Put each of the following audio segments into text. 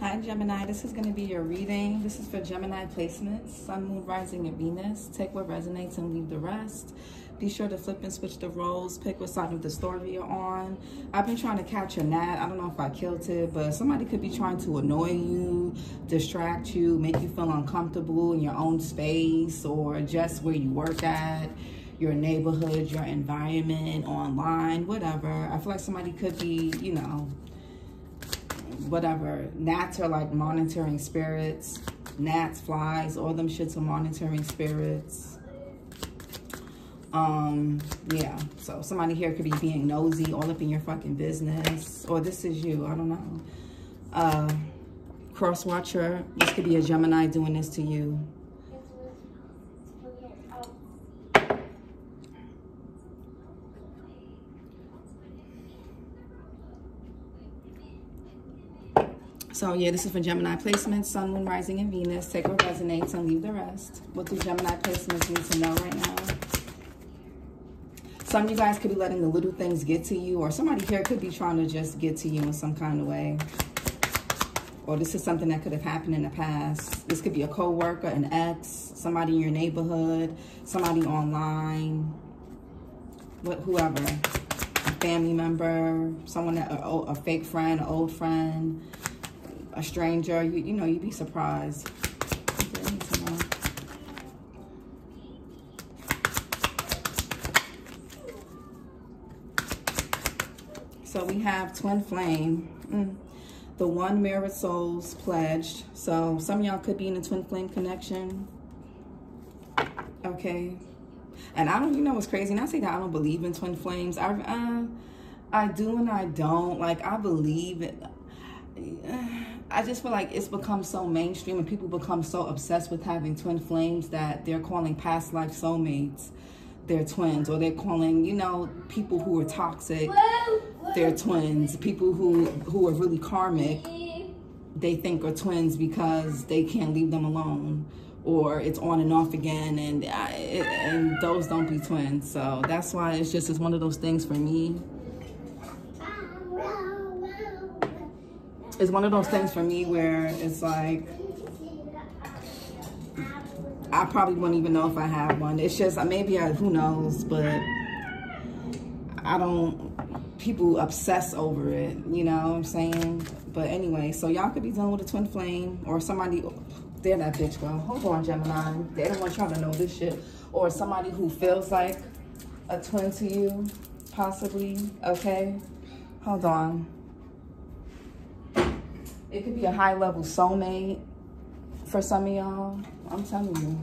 Hi, Gemini. This is going to be your reading. This is for Gemini placements, Sun, Moon, Rising, and Venus. Take what resonates and leave the rest. Be sure to flip and switch the roles. Pick what side of the story you're on. I've been trying to catch a gnat. I don't know if I killed it, but somebody could be trying to annoy you, distract you, make you feel uncomfortable in your own space or just where you work at your neighborhood, your environment, online, whatever. I feel like somebody could be, you know, whatever. Gnats are like monitoring spirits. Gnats, flies, all them shits are monitoring spirits. Um, yeah. So somebody here could be being nosy all up in your fucking business. Or this is you. I don't know. Uh, cross watcher. This could be a Gemini doing this to you. So yeah, this is for Gemini placements, Sun, Moon, Rising, and Venus. Take what resonates and leave the rest. What do Gemini placements need to know right now? Some of you guys could be letting the little things get to you, or somebody here could be trying to just get to you in some kind of way. Or this is something that could have happened in the past. This could be a co-worker, an ex, somebody in your neighborhood, somebody online, what, whoever. A family member, someone that, a, a fake friend, an old friend a stranger, you, you know, you'd be surprised. So we have Twin Flame. Mm. The one Mirror Souls pledged. So some y'all could be in a Twin Flame connection. Okay. And I don't, you know what's crazy? And I say that I don't believe in Twin Flames. I, uh, I do and I don't. Like, I believe it. I just feel like it's become so mainstream and people become so obsessed with having twin flames that they're calling past life soulmates their twins or they're calling, you know, people who are toxic their twins. People who, who are really karmic, they think are twins because they can't leave them alone or it's on and off again and, I, and those don't be twins. So that's why it's just it's one of those things for me it's one of those things for me where it's like I probably won't even know if I have one. It's just maybe I who knows, but I don't. People obsess over it, you know what I'm saying? But anyway, so y'all could be dealing with a twin flame or somebody. There that bitch go. Hold on, Gemini. They don't want y'all to know this shit. Or somebody who feels like a twin to you, possibly. Okay, hold on. It could be a high level soulmate for some of y'all. I'm telling you.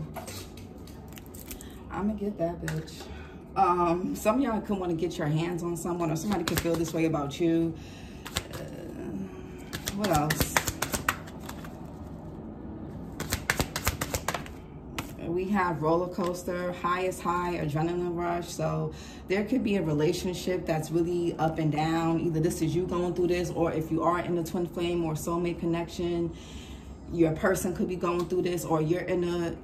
I'm gonna get that bitch. Um, some of y'all could want to get your hands on someone or somebody could feel this way about you. Uh, what else? We have roller coaster, highest high, adrenaline rush. So there could be a relationship that's really up and down. Either this is you going through this, or if you are in a twin flame or soulmate connection, your person could be going through this, or you're in a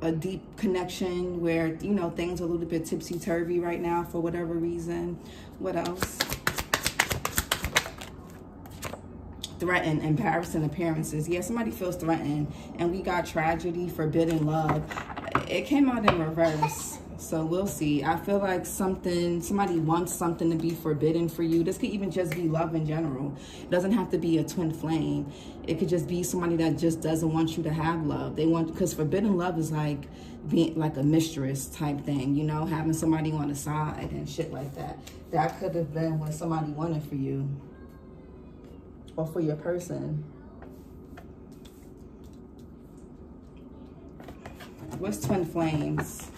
a deep connection where you know things are a little bit tipsy turvy right now for whatever reason. What else? threatened, embarrassing appearances. Yeah, somebody feels threatened. And we got tragedy, forbidden love it came out in reverse. So we'll see. I feel like something, somebody wants something to be forbidden for you. This could even just be love in general. It doesn't have to be a twin flame. It could just be somebody that just doesn't want you to have love. They want, because forbidden love is like being like a mistress type thing, you know, having somebody on the side and shit like that. That could have been what somebody wanted for you or for your person. What's twin flames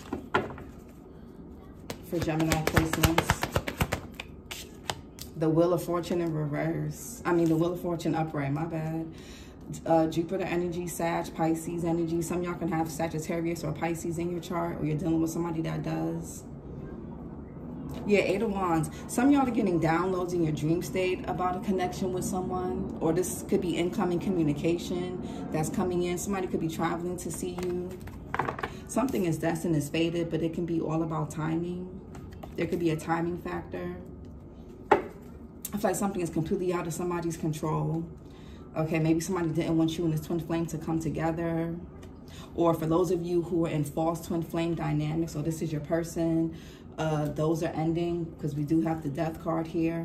for Gemini placements? The Wheel of Fortune in reverse. I mean, the Wheel of Fortune upright, my bad. Uh, Jupiter energy, Sag, Pisces energy. Some y'all can have Sagittarius or Pisces in your chart or you're dealing with somebody that does. Yeah, Eight of Wands. Some y'all are getting downloads in your dream state about a connection with someone. Or this could be incoming communication that's coming in. Somebody could be traveling to see you. Something is destined is faded, but it can be all about timing. There could be a timing factor. I feel like something is completely out of somebody's control. Okay, maybe somebody didn't want you and this twin flame to come together. Or for those of you who are in false twin flame dynamics, so this is your person, uh, those are ending because we do have the death card here.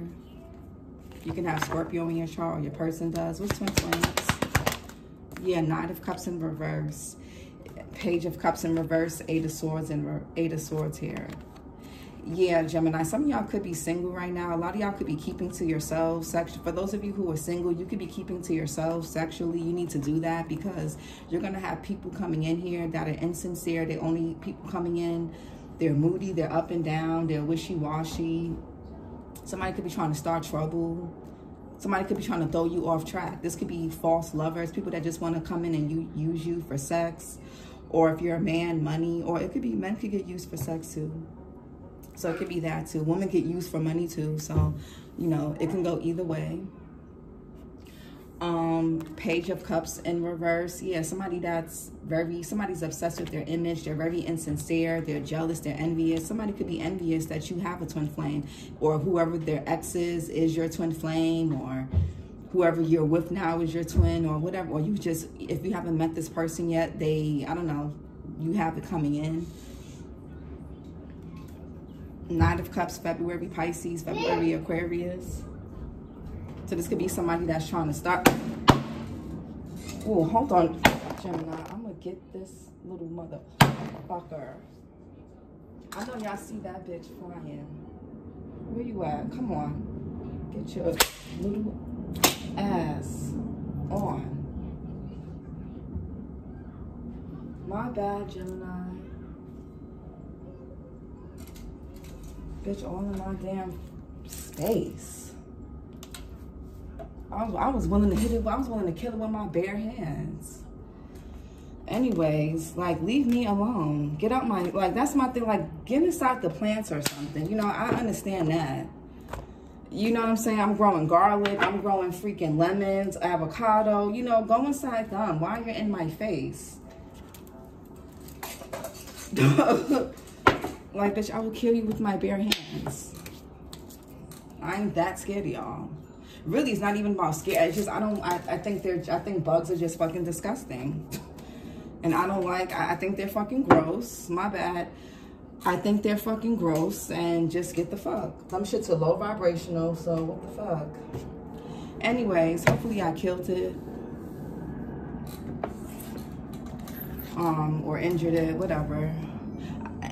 You can have Scorpio in your chart or your person does. What's twin flames? Yeah, Knight of Cups in reverse. Page of Cups in reverse, Eight of Swords and Eight of Swords here yeah, Gemini, some of y'all could be single right now. A lot of y'all could be keeping to yourselves. Sex for those of you who are single, you could be keeping to yourself sexually. You need to do that because you're going to have people coming in here that are insincere. They're only people coming in. They're moody. They're up and down. They're wishy-washy. Somebody could be trying to start trouble. Somebody could be trying to throw you off track. This could be false lovers, people that just want to come in and use you for sex. Or if you're a man, money. Or it could be men could get used for sex too. So it could be that too. Women get used for money too. So, you know, it can go either way. Um, Page of Cups in reverse. Yeah, somebody that's very, somebody's obsessed with their image. They're very insincere. They're jealous. They're envious. Somebody could be envious that you have a twin flame or whoever their ex is, is your twin flame or whoever you're with now is your twin or whatever. Or you just, if you haven't met this person yet, they, I don't know, you have it coming in. Nine of Cups, February, Pisces, February, Aquarius. So this could be somebody that's trying to start. Oh, hold on, Gemini. I'm going to get this little motherfucker. I know y'all see that bitch flying. Where you at? Come on. Get your little ass on. My bad, Gemini. Bitch, all in my damn space. I was, I was willing to hit it. I was willing to kill it with my bare hands. Anyways, like, leave me alone. Get out my, like, that's my thing. Like, get inside the plants or something. You know, I understand that. You know what I'm saying? I'm growing garlic. I'm growing freaking lemons, avocado. You know, go inside them. Why you're in my face? Like, bitch, I will kill you with my bare hands. I ain't that scared y'all. Really, it's not even about scared. It's just, I don't, I, I think they're, I think bugs are just fucking disgusting. And I don't like, I, I think they're fucking gross. My bad. I think they're fucking gross and just get the fuck. Some shit's a low vibrational, so what the fuck? Anyways, hopefully I killed it. Um, or injured it, whatever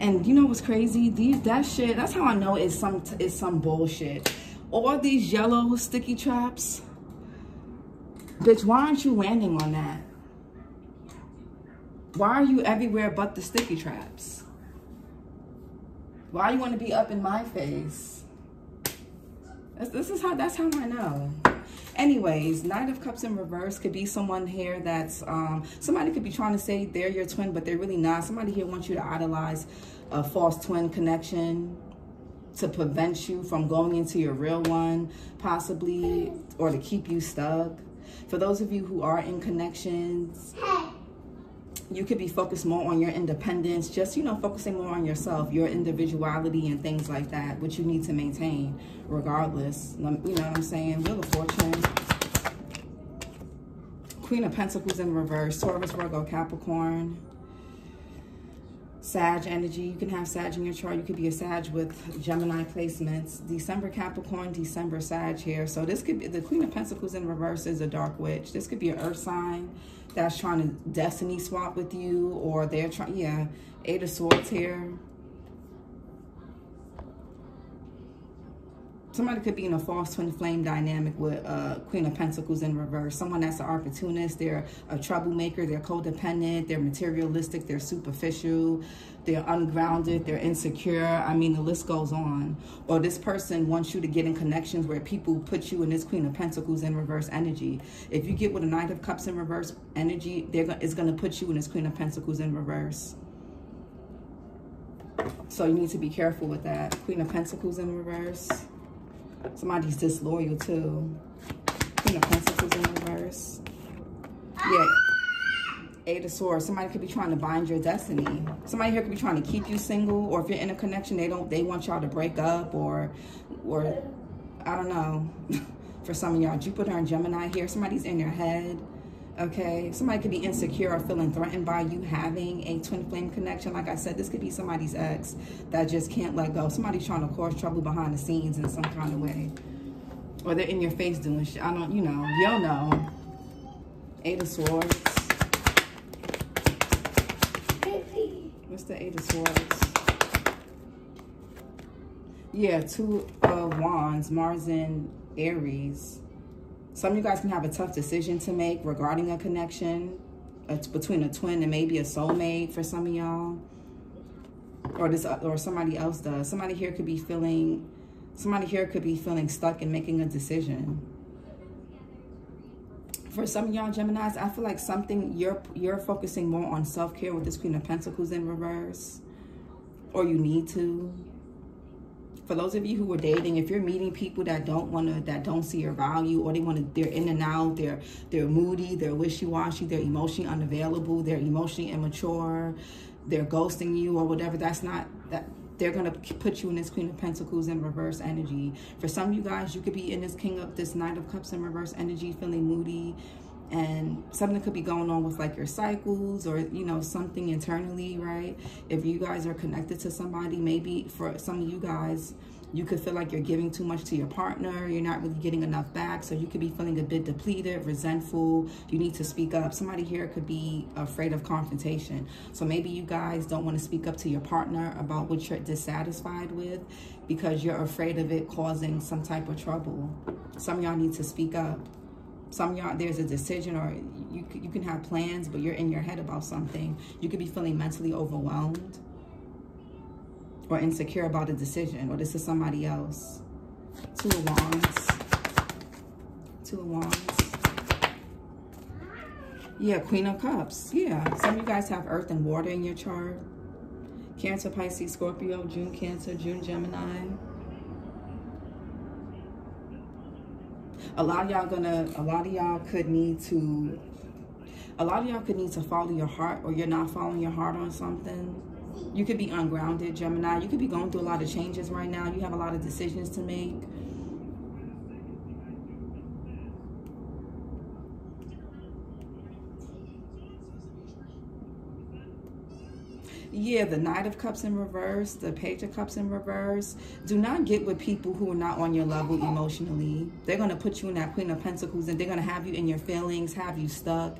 and you know what's crazy? These that shit. That's how I know it's some it's some bullshit. All these yellow sticky traps. Bitch, why aren't you landing on that? Why are you everywhere but the sticky traps? Why you want to be up in my face? This, is how, that's how I know. Anyways, Knight of Cups in reverse could be someone here that's, um, somebody could be trying to say they're your twin, but they're really not. Somebody here wants you to idolize a false twin connection to prevent you from going into your real one, possibly, or to keep you stuck. For those of you who are in connections, you could be focused more on your independence, just, you know, focusing more on yourself, your individuality and things like that, which you need to maintain regardless. You know what I'm saying? Wheel of Fortune. Queen of Pentacles in reverse, Taurus, Virgo, Capricorn. Sag energy. You can have Sag in your chart. You could be a Sag with Gemini placements. December Capricorn, December Sag here. So this could be, the Queen of Pentacles in reverse is a dark witch. This could be an earth sign that's trying to destiny swap with you or they're trying, yeah, Eight of Swords here. Somebody could be in a false twin flame dynamic with uh, Queen of Pentacles in reverse. Someone that's an opportunist. They're a troublemaker. They're codependent. They're materialistic. They're superficial. They're ungrounded. They're insecure. I mean, the list goes on. Or this person wants you to get in connections where people put you in this Queen of Pentacles in reverse energy. If you get with a Knight of Cups in reverse energy, they're it's going to put you in this Queen of Pentacles in reverse. So you need to be careful with that. Queen of Pentacles in reverse. Somebody's disloyal too. Queen of Pentacles in reverse. Yeah. Eight of Swords. Somebody could be trying to bind your destiny. Somebody here could be trying to keep you single, or if you're in a connection, they don't. They want y'all to break up, or, or, I don't know. For some of y'all, Jupiter and Gemini here. Somebody's in your head. Okay. Somebody could be insecure or feeling threatened by you having a twin flame connection. Like I said, this could be somebody's ex that just can't let go. Somebody's trying to cause trouble behind the scenes in some kind of way. Or they're in your face doing shit. I don't, you know, you'll know. Eight of Swords. What's the Eight of Swords? Yeah, Two of Wands, Mars and Aries. Some of you guys can have a tough decision to make regarding a connection it's between a twin and maybe a soulmate for some of y'all. Or this, or somebody else does. Somebody here could be feeling, somebody here could be feeling stuck in making a decision for some of y'all Geminis, I feel like something you're you're focusing more on self-care with this Queen of Pentacles in reverse. Or you need to. For those of you who are dating, if you're meeting people that don't want to, that don't see your value, or they want to, they're in and out, they're they're moody, they're wishy-washy, they're emotionally unavailable, they're emotionally immature, they're ghosting you or whatever. That's not that they're going to put you in this Queen of Pentacles in reverse energy. For some of you guys, you could be in this King of this Knight of Cups in reverse energy, feeling moody. And something could be going on with like your cycles or, you know, something internally, right? If you guys are connected to somebody, maybe for some of you guys, you could feel like you're giving too much to your partner. You're not really getting enough back. So you could be feeling a bit depleted, resentful. You need to speak up. Somebody here could be afraid of confrontation. So maybe you guys don't want to speak up to your partner about what you're dissatisfied with because you're afraid of it causing some type of trouble. Some y'all need to speak up. Some y'all, there's a decision or you, you can have plans, but you're in your head about something. You could be feeling mentally overwhelmed or insecure about a decision or this is somebody else. Two of Wands. Two of Wands. Yeah, Queen of Cups. Yeah, some of you guys have Earth and Water in your chart. Cancer, Pisces, Scorpio, June Cancer, June Gemini. A lot of y'all gonna, a lot of y'all could need to, a lot of y'all could need to follow your heart or you're not following your heart on something you could be ungrounded, Gemini. You could be going through a lot of changes right now. You have a lot of decisions to make. Yeah, the Knight of Cups in reverse, the Page of Cups in reverse. Do not get with people who are not on your level emotionally. They're going to put you in that Queen of Pentacles and they're going to have you in your feelings, have you stuck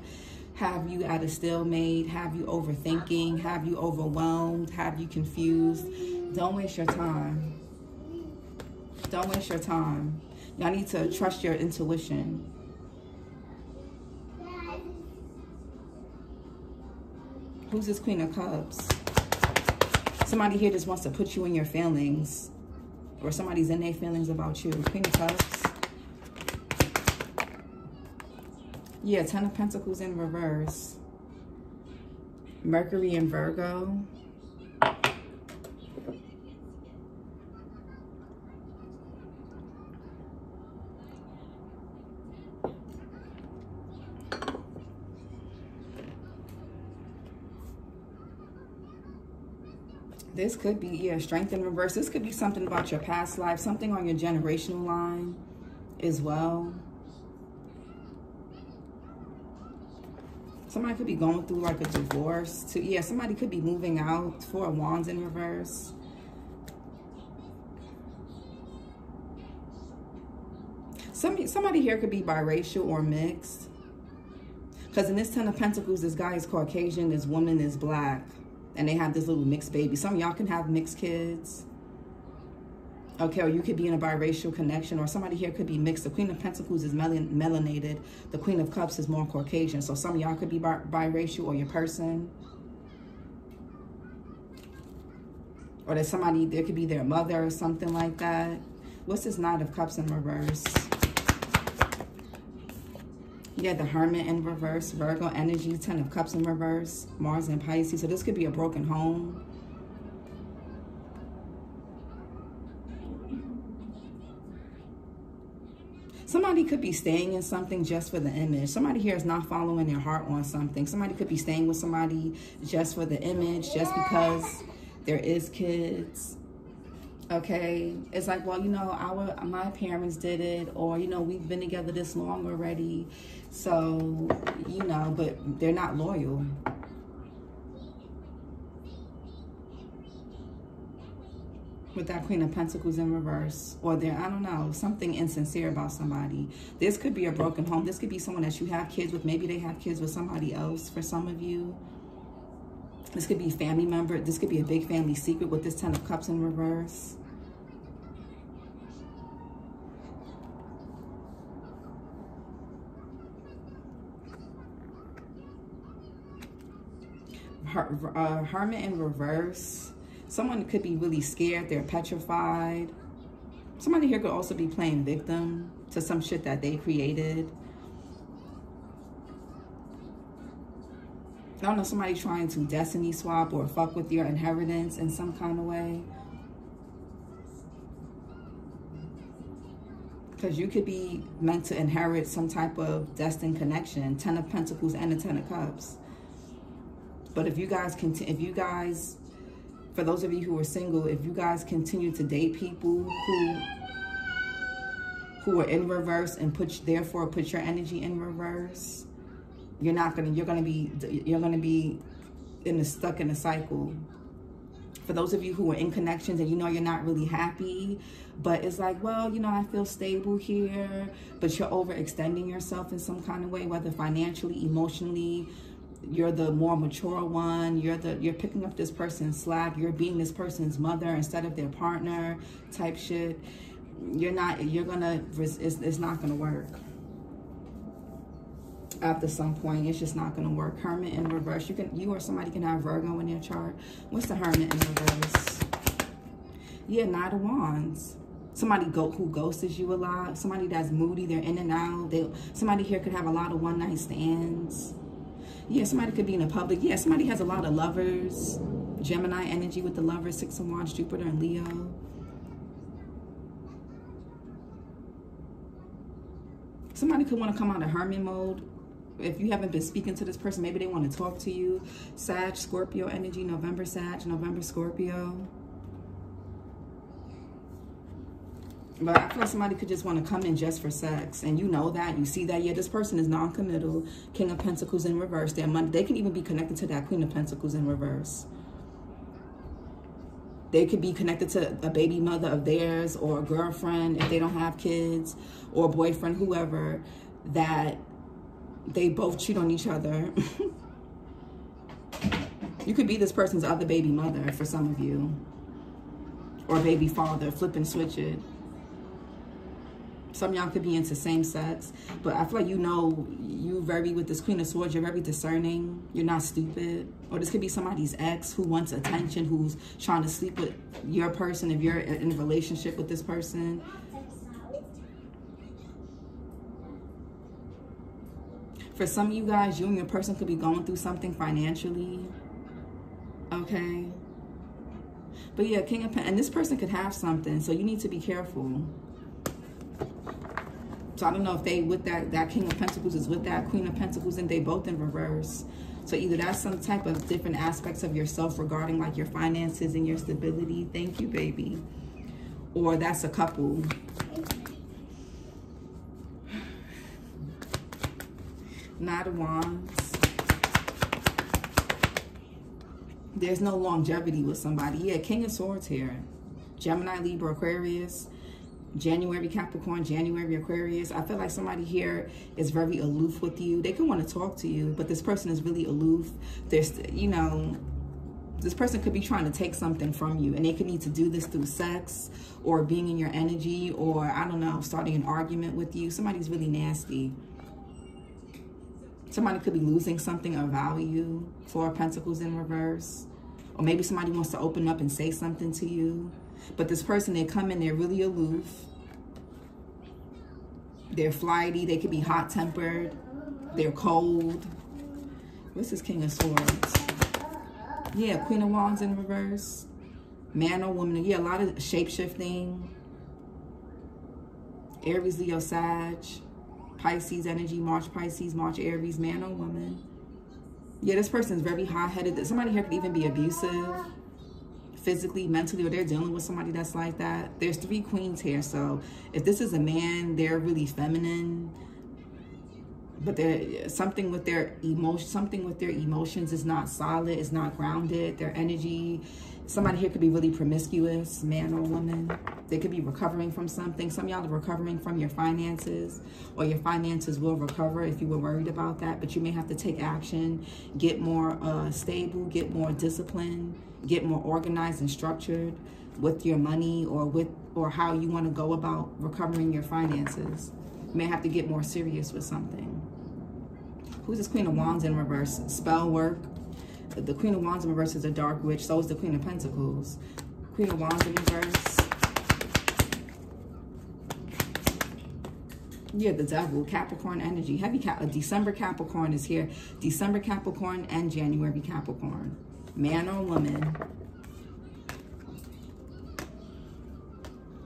have you at a stalemate, have you overthinking, have you overwhelmed, have you confused. Don't waste your time. Don't waste your time. Y'all need to trust your intuition. Who's this Queen of Cups? Somebody here just wants to put you in your feelings. Or somebody's in their feelings about you. Queen of Cups. Yeah, Ten of Pentacles in reverse. Mercury in Virgo. This could be, yeah, strength in reverse. This could be something about your past life, something on your generational line as well. Somebody could be going through like a divorce. To, yeah, somebody could be moving out. Four Wands in reverse. Some, somebody here could be biracial or mixed. Because in this Ten of Pentacles, this guy is Caucasian, this woman is black. And they have this little mixed baby. Some of y'all can have mixed kids. Okay, or you could be in a biracial connection, or somebody here could be mixed. The Queen of Pentacles is melan melanated. The Queen of Cups is more Caucasian. So some of y'all could be bi biracial or your person. Or there's somebody, there could be their mother or something like that. What's this Knight of Cups in reverse? Yeah, the Hermit in reverse, Virgo energy, Ten of Cups in reverse, Mars and Pisces. So this could be a broken home. Somebody could be staying in something just for the image. Somebody here is not following their heart on something. Somebody could be staying with somebody just for the image, just because there is kids. Okay it's like well you know our my parents did it or you know we've been together this long already. So you know but they're not loyal. With that queen of pentacles in reverse or there i don't know something insincere about somebody. This could be a broken home. This could be someone that you have kids with. Maybe they have kids with somebody else for some of you this could be family member. This could be a big family secret with this Ten of Cups in reverse. Her, uh, Hermit in reverse. Someone could be really scared. They're petrified. Somebody here could also be playing victim to some shit that they created. Don't know, somebody trying to destiny swap or fuck with your inheritance in some kind of way. Because you could be meant to inherit some type of destined connection. Ten of Pentacles and the Ten of Cups. But if you guys continue, if you guys, for those of you who are single, if you guys continue to date people who who are in reverse and put therefore put your energy in reverse, you're not gonna you're gonna be you're gonna be in the stuck in a cycle. For those of you who are in connections and you know you're not really happy but it's like well you know i feel stable here but you're overextending yourself in some kind of way whether financially emotionally you're the more mature one you're the you're picking up this person's slack you're being this person's mother instead of their partner type shit. You're not you're gonna it's, it's not gonna work after some point it's just not going to work. Hermit in reverse you can you or somebody can have virgo in their chart. What's the hermit in reverse? Yeah knight of wands. Somebody go who ghosts you a lot. Somebody that's moody they're in and out. They somebody here could have a lot of one night stands. Yeah somebody could be in a public. Yeah somebody has a lot of lovers. Gemini energy with the lovers six of wands jupiter and leo. Somebody could want to come out of hermit mode if you haven't been speaking to this person, maybe they want to talk to you. Sag, Scorpio energy, November Sag, November Scorpio. But I feel like somebody could just want to come in just for sex. And you know that. You see that. Yeah, this person is non-committal. King of Pentacles in reverse. Their money, they can even be connected to that Queen of Pentacles in reverse. They could be connected to a baby mother of theirs or a girlfriend if they don't have kids or boyfriend, whoever, that they both cheat on each other. you could be this person's other baby mother for some of you. Or baby father, flip and switch it. Some y'all could be into same sex. But I feel like you know, you very, with this Queen of Swords, you're very discerning. You're not stupid. Or this could be somebody's ex who wants attention, who's trying to sleep with your person if you're in a relationship with this person. For some of you guys, you and your person could be going through something financially. Okay. But yeah, King of Pentacles, and this person could have something, so you need to be careful. So I don't know if they with that that King of Pentacles is with that Queen of Pentacles, and they both in reverse. So either that's some type of different aspects of yourself regarding like your finances and your stability. Thank you, baby. Or that's a couple Of Wands. There's no longevity with somebody. Yeah, King of Swords here. Gemini, Libra, Aquarius. January Capricorn, January Aquarius. I feel like somebody here is very aloof with you. They can want to talk to you, but this person is really aloof. There's, you know, this person could be trying to take something from you and they could need to do this through sex or being in your energy or, I don't know, starting an argument with you. Somebody's really nasty. Somebody could be losing something of value. Four Pentacles in reverse. Or maybe somebody wants to open up and say something to you. But this person, they come in, they're really aloof. They're flighty. They could be hot-tempered. They're cold. What's this King of Swords? Yeah, Queen of Wands in reverse. Man or woman. Yeah, a lot of shape-shifting. Aries, Leo, Sag. Pisces energy, March Pisces, March Aries, man or woman. Yeah, this person's very hot-headed. Somebody here could even be abusive, physically, mentally, or they're dealing with somebody that's like that. There's three queens here. So if this is a man, they're really feminine. But they're something with their emotion, something with their emotions is not solid, is not grounded. Their energy Somebody here could be really promiscuous, man or woman. They could be recovering from something. Some y'all are recovering from your finances or your finances will recover if you were worried about that. But you may have to take action, get more uh, stable, get more disciplined, get more organized and structured with your money or with or how you want to go about recovering your finances. You may have to get more serious with something. Who's this Queen of Wands in reverse? Spell work, the Queen of Wands in reverse is a dark witch. So is the Queen of Pentacles. Queen of Wands in reverse. Yeah, the devil, Capricorn energy. Heavy Cap uh, December Capricorn is here. December Capricorn and January Capricorn. Man or woman.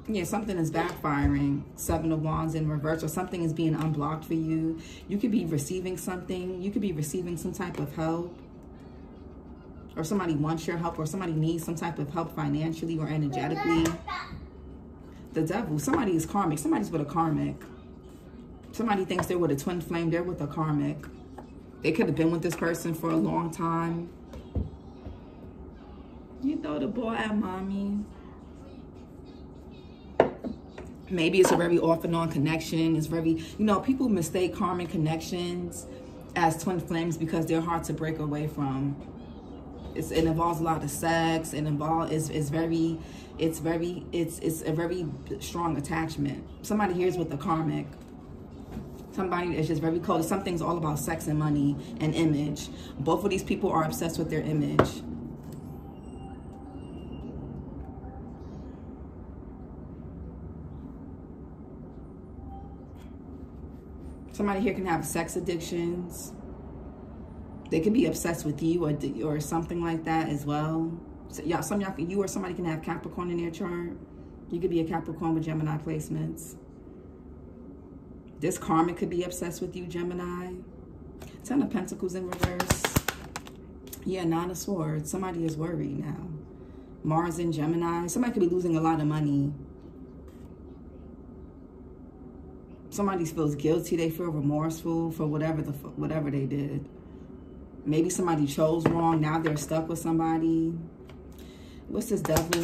Yeah, something is backfiring. Seven of Wands in reverse or something is being unblocked for you. You could be receiving something. You could be receiving some type of help or somebody wants your help or somebody needs some type of help financially or energetically. The devil, somebody is karmic. Somebody's with a karmic. Somebody thinks they're with a twin flame. They're with a karmic. They could have been with this person for a long time. You throw the ball at mommy. Maybe it's a very off and on connection. It's very, you know, people mistake karmic connections as twin flames because they're hard to break away from it's, it involves a lot of sex. It involves it's, it's very it's very it's it's a very strong attachment. Somebody here is with the karmic. Somebody is just very close. Something's all about sex and money and image. Both of these people are obsessed with their image. Somebody here can have sex addictions they could be obsessed with you or or something like that as well. So, y'all, some y'all, you or somebody can have Capricorn in their chart. You could be a Capricorn with Gemini placements. This karma could be obsessed with you, Gemini. Ten of Pentacles in reverse. Yeah, Nine of Swords. Somebody is worried now. Mars in Gemini. Somebody could be losing a lot of money. Somebody feels guilty. They feel remorseful for whatever the whatever they did. Maybe somebody chose wrong. Now they're stuck with somebody. What's this devil?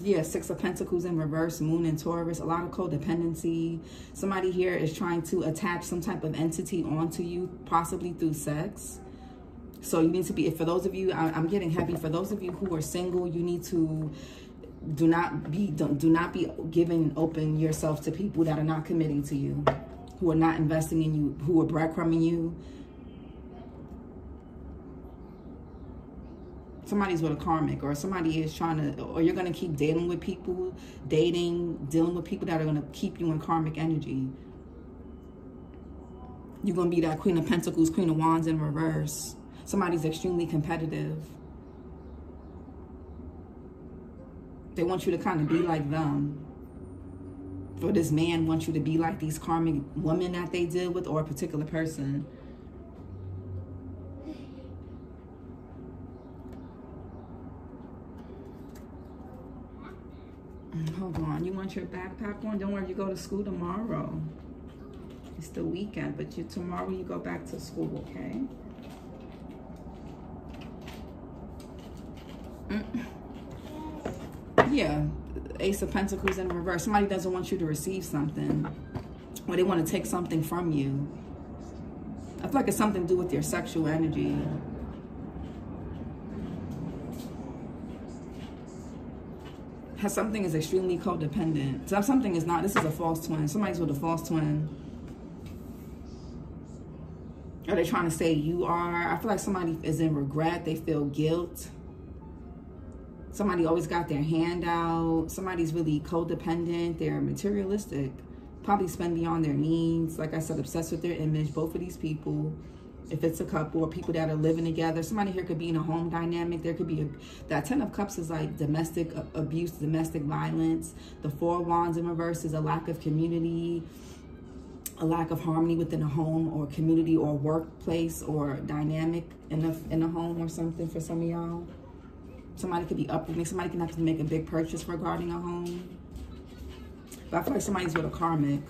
Yeah, Six of Pentacles in reverse, Moon and Taurus. A lot of codependency. Somebody here is trying to attach some type of entity onto you, possibly through sex. So you need to be, for those of you, I'm getting heavy. For those of you who are single, you need to do not be, do, do not be giving open yourself to people that are not committing to you who are not investing in you, who are breadcrumbing you. Somebody's with a karmic or somebody is trying to, or you're going to keep dealing with people, dating, dealing with people that are going to keep you in karmic energy. You're going to be that Queen of Pentacles, Queen of Wands in reverse. Somebody's extremely competitive. They want you to kind of be like them or this man wants you to be like these karmic women that they deal with or a particular person. Hold on. You want your backpack on? Don't worry, you go to school tomorrow. It's the weekend, but you tomorrow you go back to school, okay? Mm. Yeah, Ace of Pentacles in reverse. Somebody doesn't want you to receive something. Or they want to take something from you. I feel like it's something to do with your sexual energy. Has something is extremely codependent. So something is not. This is a false twin. Somebody's with a false twin. Are they trying to say you are? I feel like somebody is in regret. They feel guilt. Somebody always got their hand out. Somebody's really codependent. They're materialistic. Probably spend beyond their means. Like I said, obsessed with their image. Both of these people, if it's a couple or people that are living together, somebody here could be in a home dynamic. There could be a, that Ten of Cups is like domestic abuse, domestic violence. The Four Wands in reverse is a lack of community, a lack of harmony within a home or community or workplace or dynamic in a, in a home or something for some of y'all. Somebody could be up. uprooting. Somebody can have to make a big purchase regarding a home. But I feel like somebody's with a karmic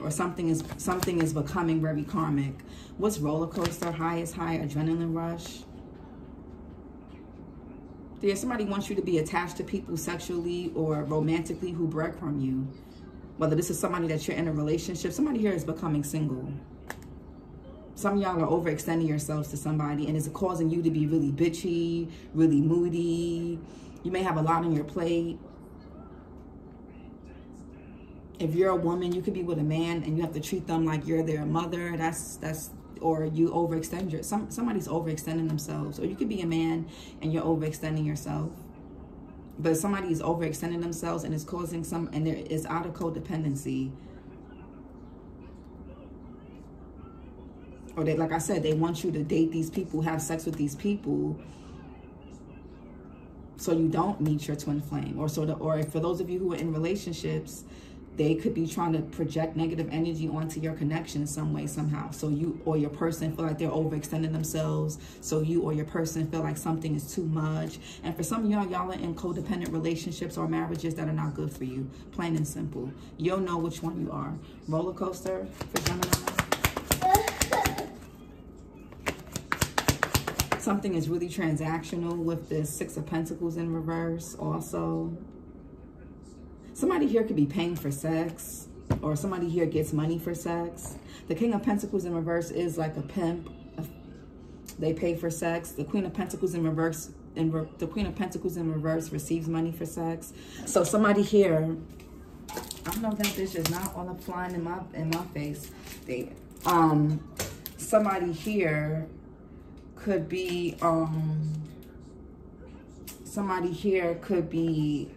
or something is something is becoming very karmic. What's roller coaster? Highest high, adrenaline rush. Yeah, somebody wants you to be attached to people sexually or romantically who break from you. Whether this is somebody that you're in a relationship, somebody here is becoming single. Some y'all are overextending yourselves to somebody and it's causing you to be really bitchy, really moody. You may have a lot on your plate if you're a woman, you could be with a man and you have to treat them like you're their mother. That's that's or you overextend your some somebody's overextending themselves. Or you could be a man and you're overextending yourself. But somebody is overextending themselves and it's causing some and there is out of codependency. Or they like I said, they want you to date these people, have sex with these people so you don't meet your twin flame. Or so the, or for those of you who are in relationships they could be trying to project negative energy onto your connection some way somehow. So you or your person feel like they're overextending themselves. So you or your person feel like something is too much. And for some of y'all y'all are in codependent relationships or marriages that are not good for you. Plain and simple. You'll know which one you are. Roller coaster for gemini something is really transactional with this six of pentacles in reverse also Somebody here could be paying for sex or somebody here gets money for sex. The King of Pentacles in reverse is like a pimp. They pay for sex. The Queen of Pentacles in reverse and re the Queen of Pentacles in reverse receives money for sex. So somebody here, I don't know that bitch is not on the flying in my in my face. They um somebody here could be um somebody here could be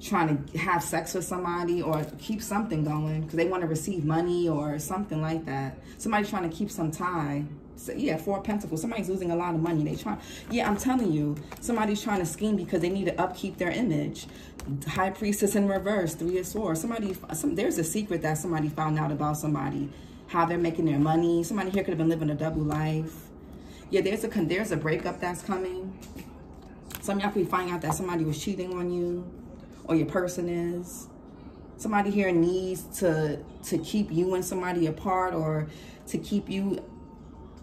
trying to have sex with somebody or keep something going because they want to receive money or something like that. Somebody trying to keep some tie. So, yeah, four pentacles. Somebody's losing a lot of money. They try. Yeah, I'm telling you, somebody's trying to scheme because they need to upkeep their image. High priestess in reverse, three of swords. Somebody, some, there's a secret that somebody found out about somebody, how they're making their money. Somebody here could have been living a double life. Yeah, there's a there's a breakup that's coming. Some y'all could be finding out that somebody was cheating on you or your person is. Somebody here needs to, to keep you and somebody apart or to keep you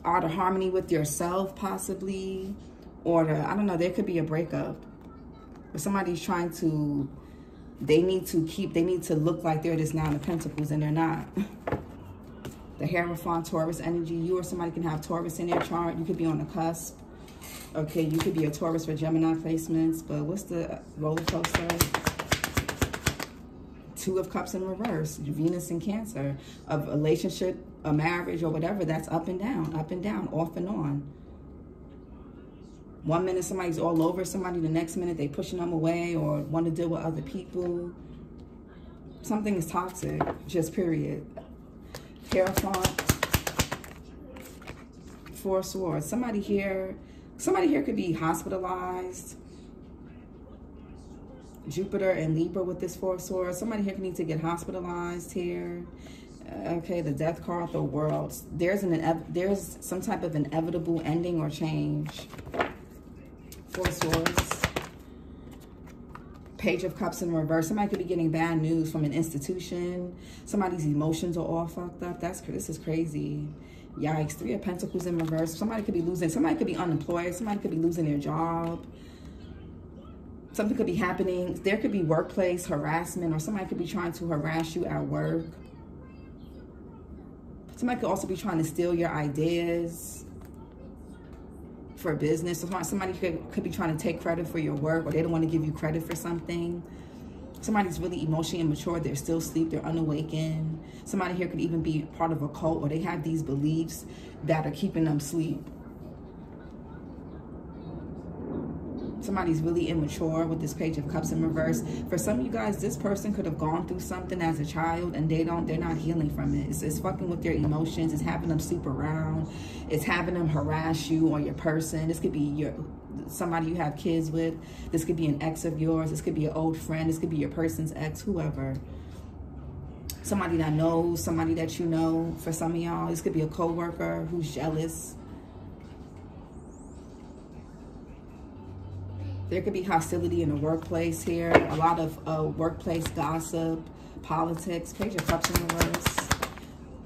out of harmony with yourself possibly. Or to, I don't know, there could be a breakup. But somebody's trying to, they need to keep, they need to look like they're this Nine of Pentacles and they're not. the Hierophant, Taurus energy. You or somebody can have Taurus in their chart. You could be on the cusp. Okay, you could be a Taurus for Gemini placements. But what's the roller coaster? Two of Cups in reverse, Venus in Cancer, a relationship, a marriage, or whatever that's up and down, up and down, off and on. One minute somebody's all over somebody, the next minute they pushing them away or want to deal with other people. Something is toxic, just period. Hierophant, Four Swords. Somebody here, somebody here could be hospitalized Jupiter and Libra with this four swords. Somebody here could need to get hospitalized here. Okay, the death card, the world. There's an there's some type of inevitable ending or change. Four swords. Page of Cups in reverse. Somebody could be getting bad news from an institution. Somebody's emotions are all fucked up. That's this is crazy. Yikes. Three of Pentacles in reverse. Somebody could be losing. Somebody could be unemployed. Somebody could be losing their job something could be happening. There could be workplace harassment or somebody could be trying to harass you at work. Somebody could also be trying to steal your ideas for a business. Somebody could, could be trying to take credit for your work or they don't want to give you credit for something. Somebody's really emotionally immature. They're still asleep. They're unawakened. Somebody here could even be part of a cult or they have these beliefs that are keeping them asleep. Somebody's really immature with this page of cups in reverse. For some of you guys this person could have gone through something as a child and they don't they're not healing from it. It's, it's fucking with their emotions. It's having them sleep around. It's having them harass you or your person. This could be your somebody you have kids with. This could be an ex of yours. This could be an old friend. This could be your person's ex whoever. Somebody that knows somebody that you know. For some of y'all this could be a co-worker who's jealous There could be hostility in the workplace here. A lot of uh, workplace gossip, politics. Page of Cups in reverse.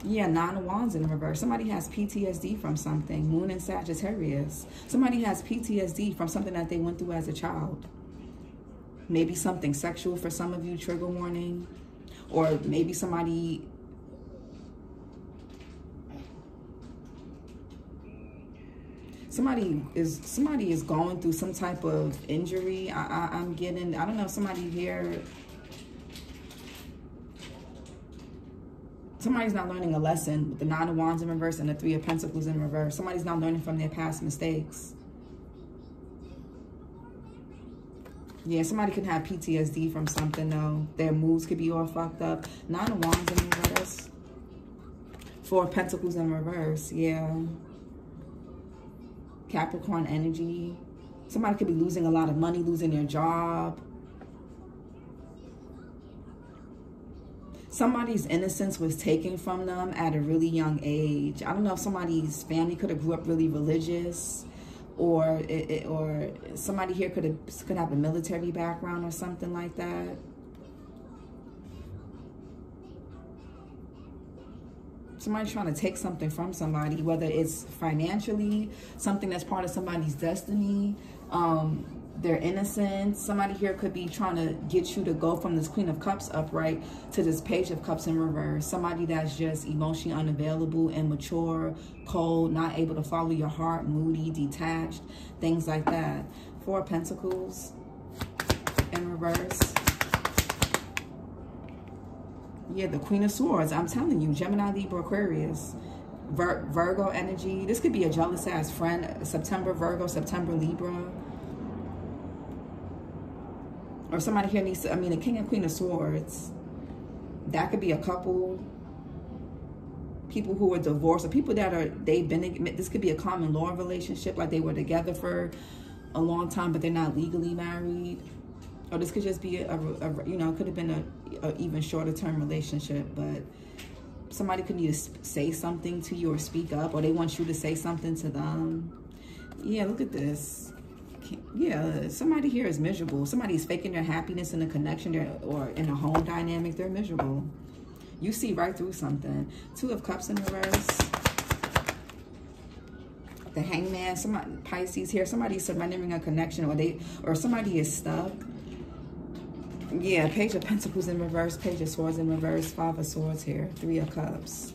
Yeah, Nine of Wands in reverse. Somebody has PTSD from something. Moon and Sagittarius. Somebody has PTSD from something that they went through as a child. Maybe something sexual for some of you, trigger warning. Or maybe somebody somebody is somebody is going through some type of injury. I, I, am getting, I don't know, somebody here somebody's not learning a lesson with the nine of wands in reverse and the three of pentacles in reverse. Somebody's not learning from their past mistakes. Yeah somebody can have ptsd from something though. Their moves could be all fucked up. Nine of wands in reverse. Four of pentacles in reverse yeah capricorn energy somebody could be losing a lot of money losing their job somebody's innocence was taken from them at a really young age. I don't know if somebody's family could have grew up really religious or it, it, or somebody here could have could have a military background or something like that. Somebody's trying to take something from somebody, whether it's financially, something that's part of somebody's destiny, um, their innocence. Somebody here could be trying to get you to go from this Queen of Cups upright to this Page of Cups in reverse. Somebody that's just emotionally unavailable, immature, cold, not able to follow your heart, moody, detached, things like that. Four Pentacles in reverse. Yeah, the Queen of Swords. I'm telling you, Gemini, Libra, Aquarius. Vir Virgo energy. This could be a jealous ass friend. September, Virgo, September, Libra or somebody here needs to, I mean, a king and queen of swords. That could be a couple, people who are divorced, or people that are, they've been, this could be a common law relationship, like they were together for a long time, but they're not legally married. Or this could just be a, a, you know, it could have been a, a even shorter term relationship, but somebody could need to say something to you or speak up, or they want you to say something to them. Yeah, look at this yeah, somebody here is miserable. Somebody's faking their happiness in a connection or in a home dynamic. They're miserable. You see right through something. Two of Cups in reverse. The Hangman, somebody Pisces here. Somebody's surrendering a connection, or they, or somebody is stuck. Yeah, Page of Pentacles in reverse, Page of Swords in reverse, Five of Swords here, Three of Cups.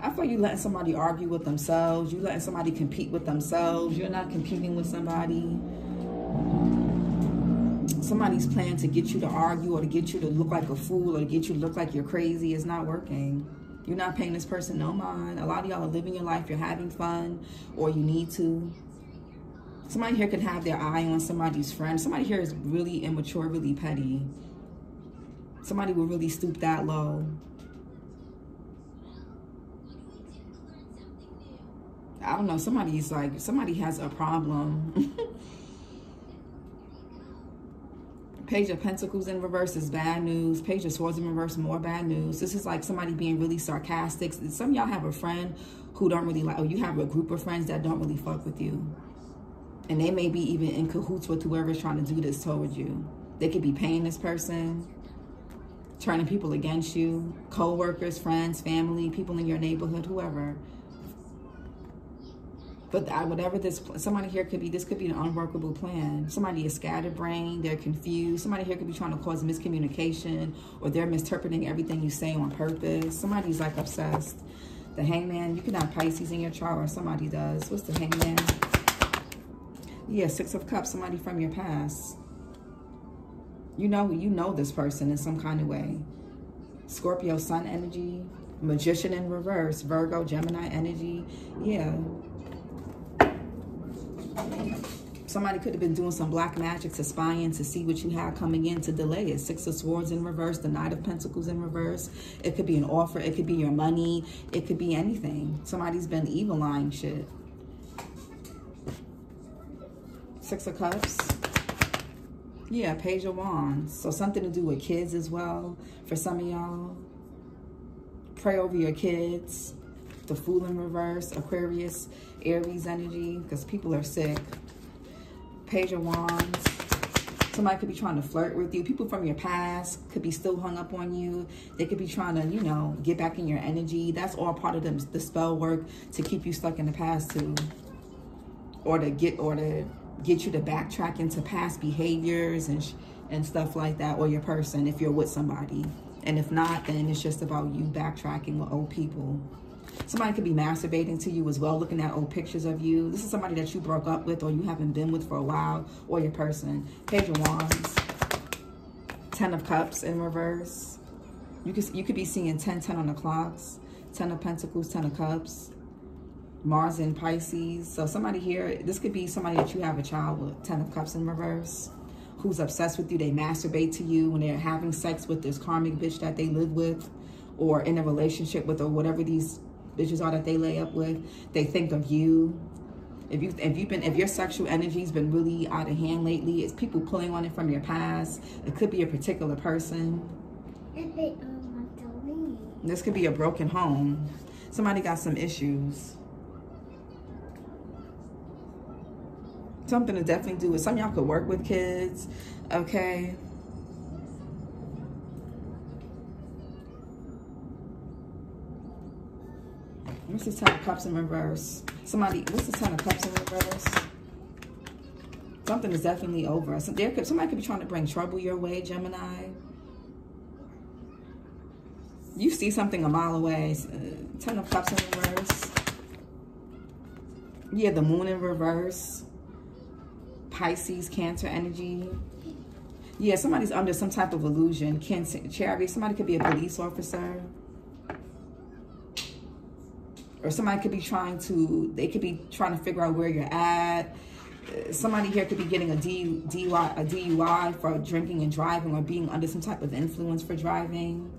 I feel you letting somebody argue with themselves. You letting somebody compete with themselves. You're not competing with somebody. Somebody's plan to get you to argue or to get you to look like a fool or to get you to look like you're crazy is not working. You're not paying this person no mind. A lot of y'all are living your life. You're having fun or you need to. Somebody here could have their eye on somebody's friend. Somebody here is really immature, really petty. Somebody will really stoop that low. I don't know, somebody's like, somebody has a problem. Page of Pentacles in reverse is bad news. Page of Swords in reverse, more bad news. This is like somebody being really sarcastic. Some y'all have a friend who don't really like, or you have a group of friends that don't really fuck with you. And they may be even in cahoots with whoever's trying to do this towards you. They could be paying this person, turning people against you, co-workers, friends, family, people in your neighborhood, whoever. But whatever this, somebody here could be, this could be an unworkable plan. Somebody is scatterbrained, they're confused. Somebody here could be trying to cause miscommunication or they're misinterpreting everything you say on purpose. Somebody's like obsessed. The hangman, you can have Pisces in your chart or somebody does. What's the hangman? Yeah, six of cups, somebody from your past. You know, you know this person in some kind of way. Scorpio sun energy, magician in reverse, Virgo, Gemini energy. Yeah, Somebody could have been doing some black magic to spy in to see what you had coming in to delay it. Six of Swords in reverse, the Knight of Pentacles in reverse. It could be an offer. It could be your money. It could be anything. Somebody's been evil lying shit. Six of Cups. Yeah, Page of Wands. So something to do with kids as well for some of y'all. Pray over your kids. the Fool in reverse, Aquarius, Aries energy, because people are sick. Page of Wands. Somebody could be trying to flirt with you. People from your past could be still hung up on you. They could be trying to, you know, get back in your energy. That's all part of the, the spell work to keep you stuck in the past too. Or to get, or to get you to backtrack into past behaviors and, and stuff like that. Or your person if you're with somebody. And if not, then it's just about you backtracking with old people. Somebody could be masturbating to you as well, looking at old pictures of you. This is somebody that you broke up with or you haven't been with for a while, or your person. Page of Wands. Ten of Cups in reverse. You could, you could be seeing 10, 10 on the clocks. Ten of Pentacles, Ten of Cups. Mars in Pisces. So somebody here, this could be somebody that you have a child with. Ten of Cups in reverse. Who's obsessed with you. They masturbate to you when they're having sex with this karmic bitch that they live with or in a relationship with or whatever these bitches are that they lay up with. They think of you. If you if you've been if your sexual energy's been really out of hand lately, it's people pulling on it from your past. It could be a particular person. This could be a broken home. Somebody got some issues. Something to definitely do with some y'all could work with kids. Okay. What's the Ten of Cups in reverse? Somebody, what's the Ten of Cups in reverse? Something is definitely over. There could, somebody could be trying to bring trouble your way, Gemini. You see something a mile away. Uh, Ten of Cups in reverse. Yeah, the Moon in reverse. Pisces, Cancer energy. Yeah, somebody's under some type of illusion. Cancer, Chariot, somebody could be a police officer or somebody could be trying to, they could be trying to figure out where you're at. Somebody here could be getting a, D, DUI, a DUI for drinking and driving or being under some type of influence for driving.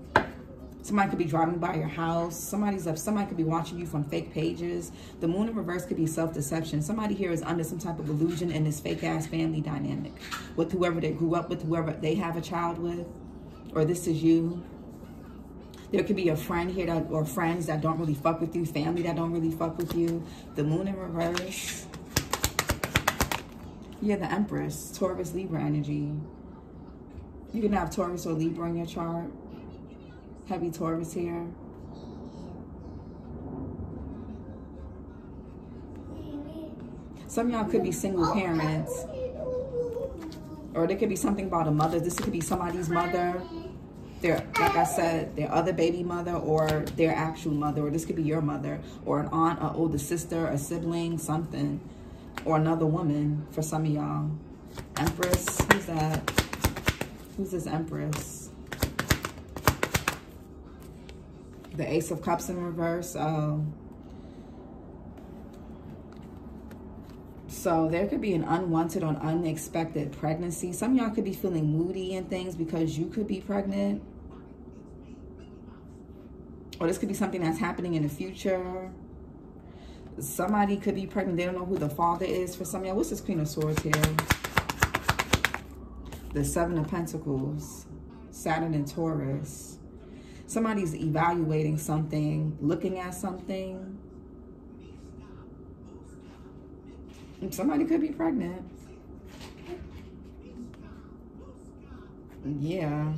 Somebody could be driving by your house. Somebody's up. Somebody could be watching you from fake pages. The moon in reverse could be self-deception. Somebody here is under some type of illusion in this fake-ass family dynamic with whoever they grew up with, whoever they have a child with, or this is you. There could be a friend here that, or friends that don't really fuck with you, family that don't really fuck with you. The moon in reverse. Yeah, the Empress, Taurus, Libra energy. You can have Taurus or Libra on your chart. Heavy Taurus here. Some y'all could be single parents. Or there could be something about a mother. This could be somebody's mother their, like I said, their other baby mother or their actual mother, or this could be your mother, or an aunt, an older sister, a sibling, something, or another woman for some of y'all. Empress, who's that? Who's this Empress? The Ace of Cups in reverse. Oh. So there could be an unwanted or unexpected pregnancy. Some y'all could be feeling moody and things because you could be pregnant. Or this could be something that's happening in the future. Somebody could be pregnant. They don't know who the father is for some y'all. What's this Queen of Swords here? The Seven of Pentacles. Saturn and Taurus. Somebody's evaluating something, looking at something Somebody could be pregnant. Yeah.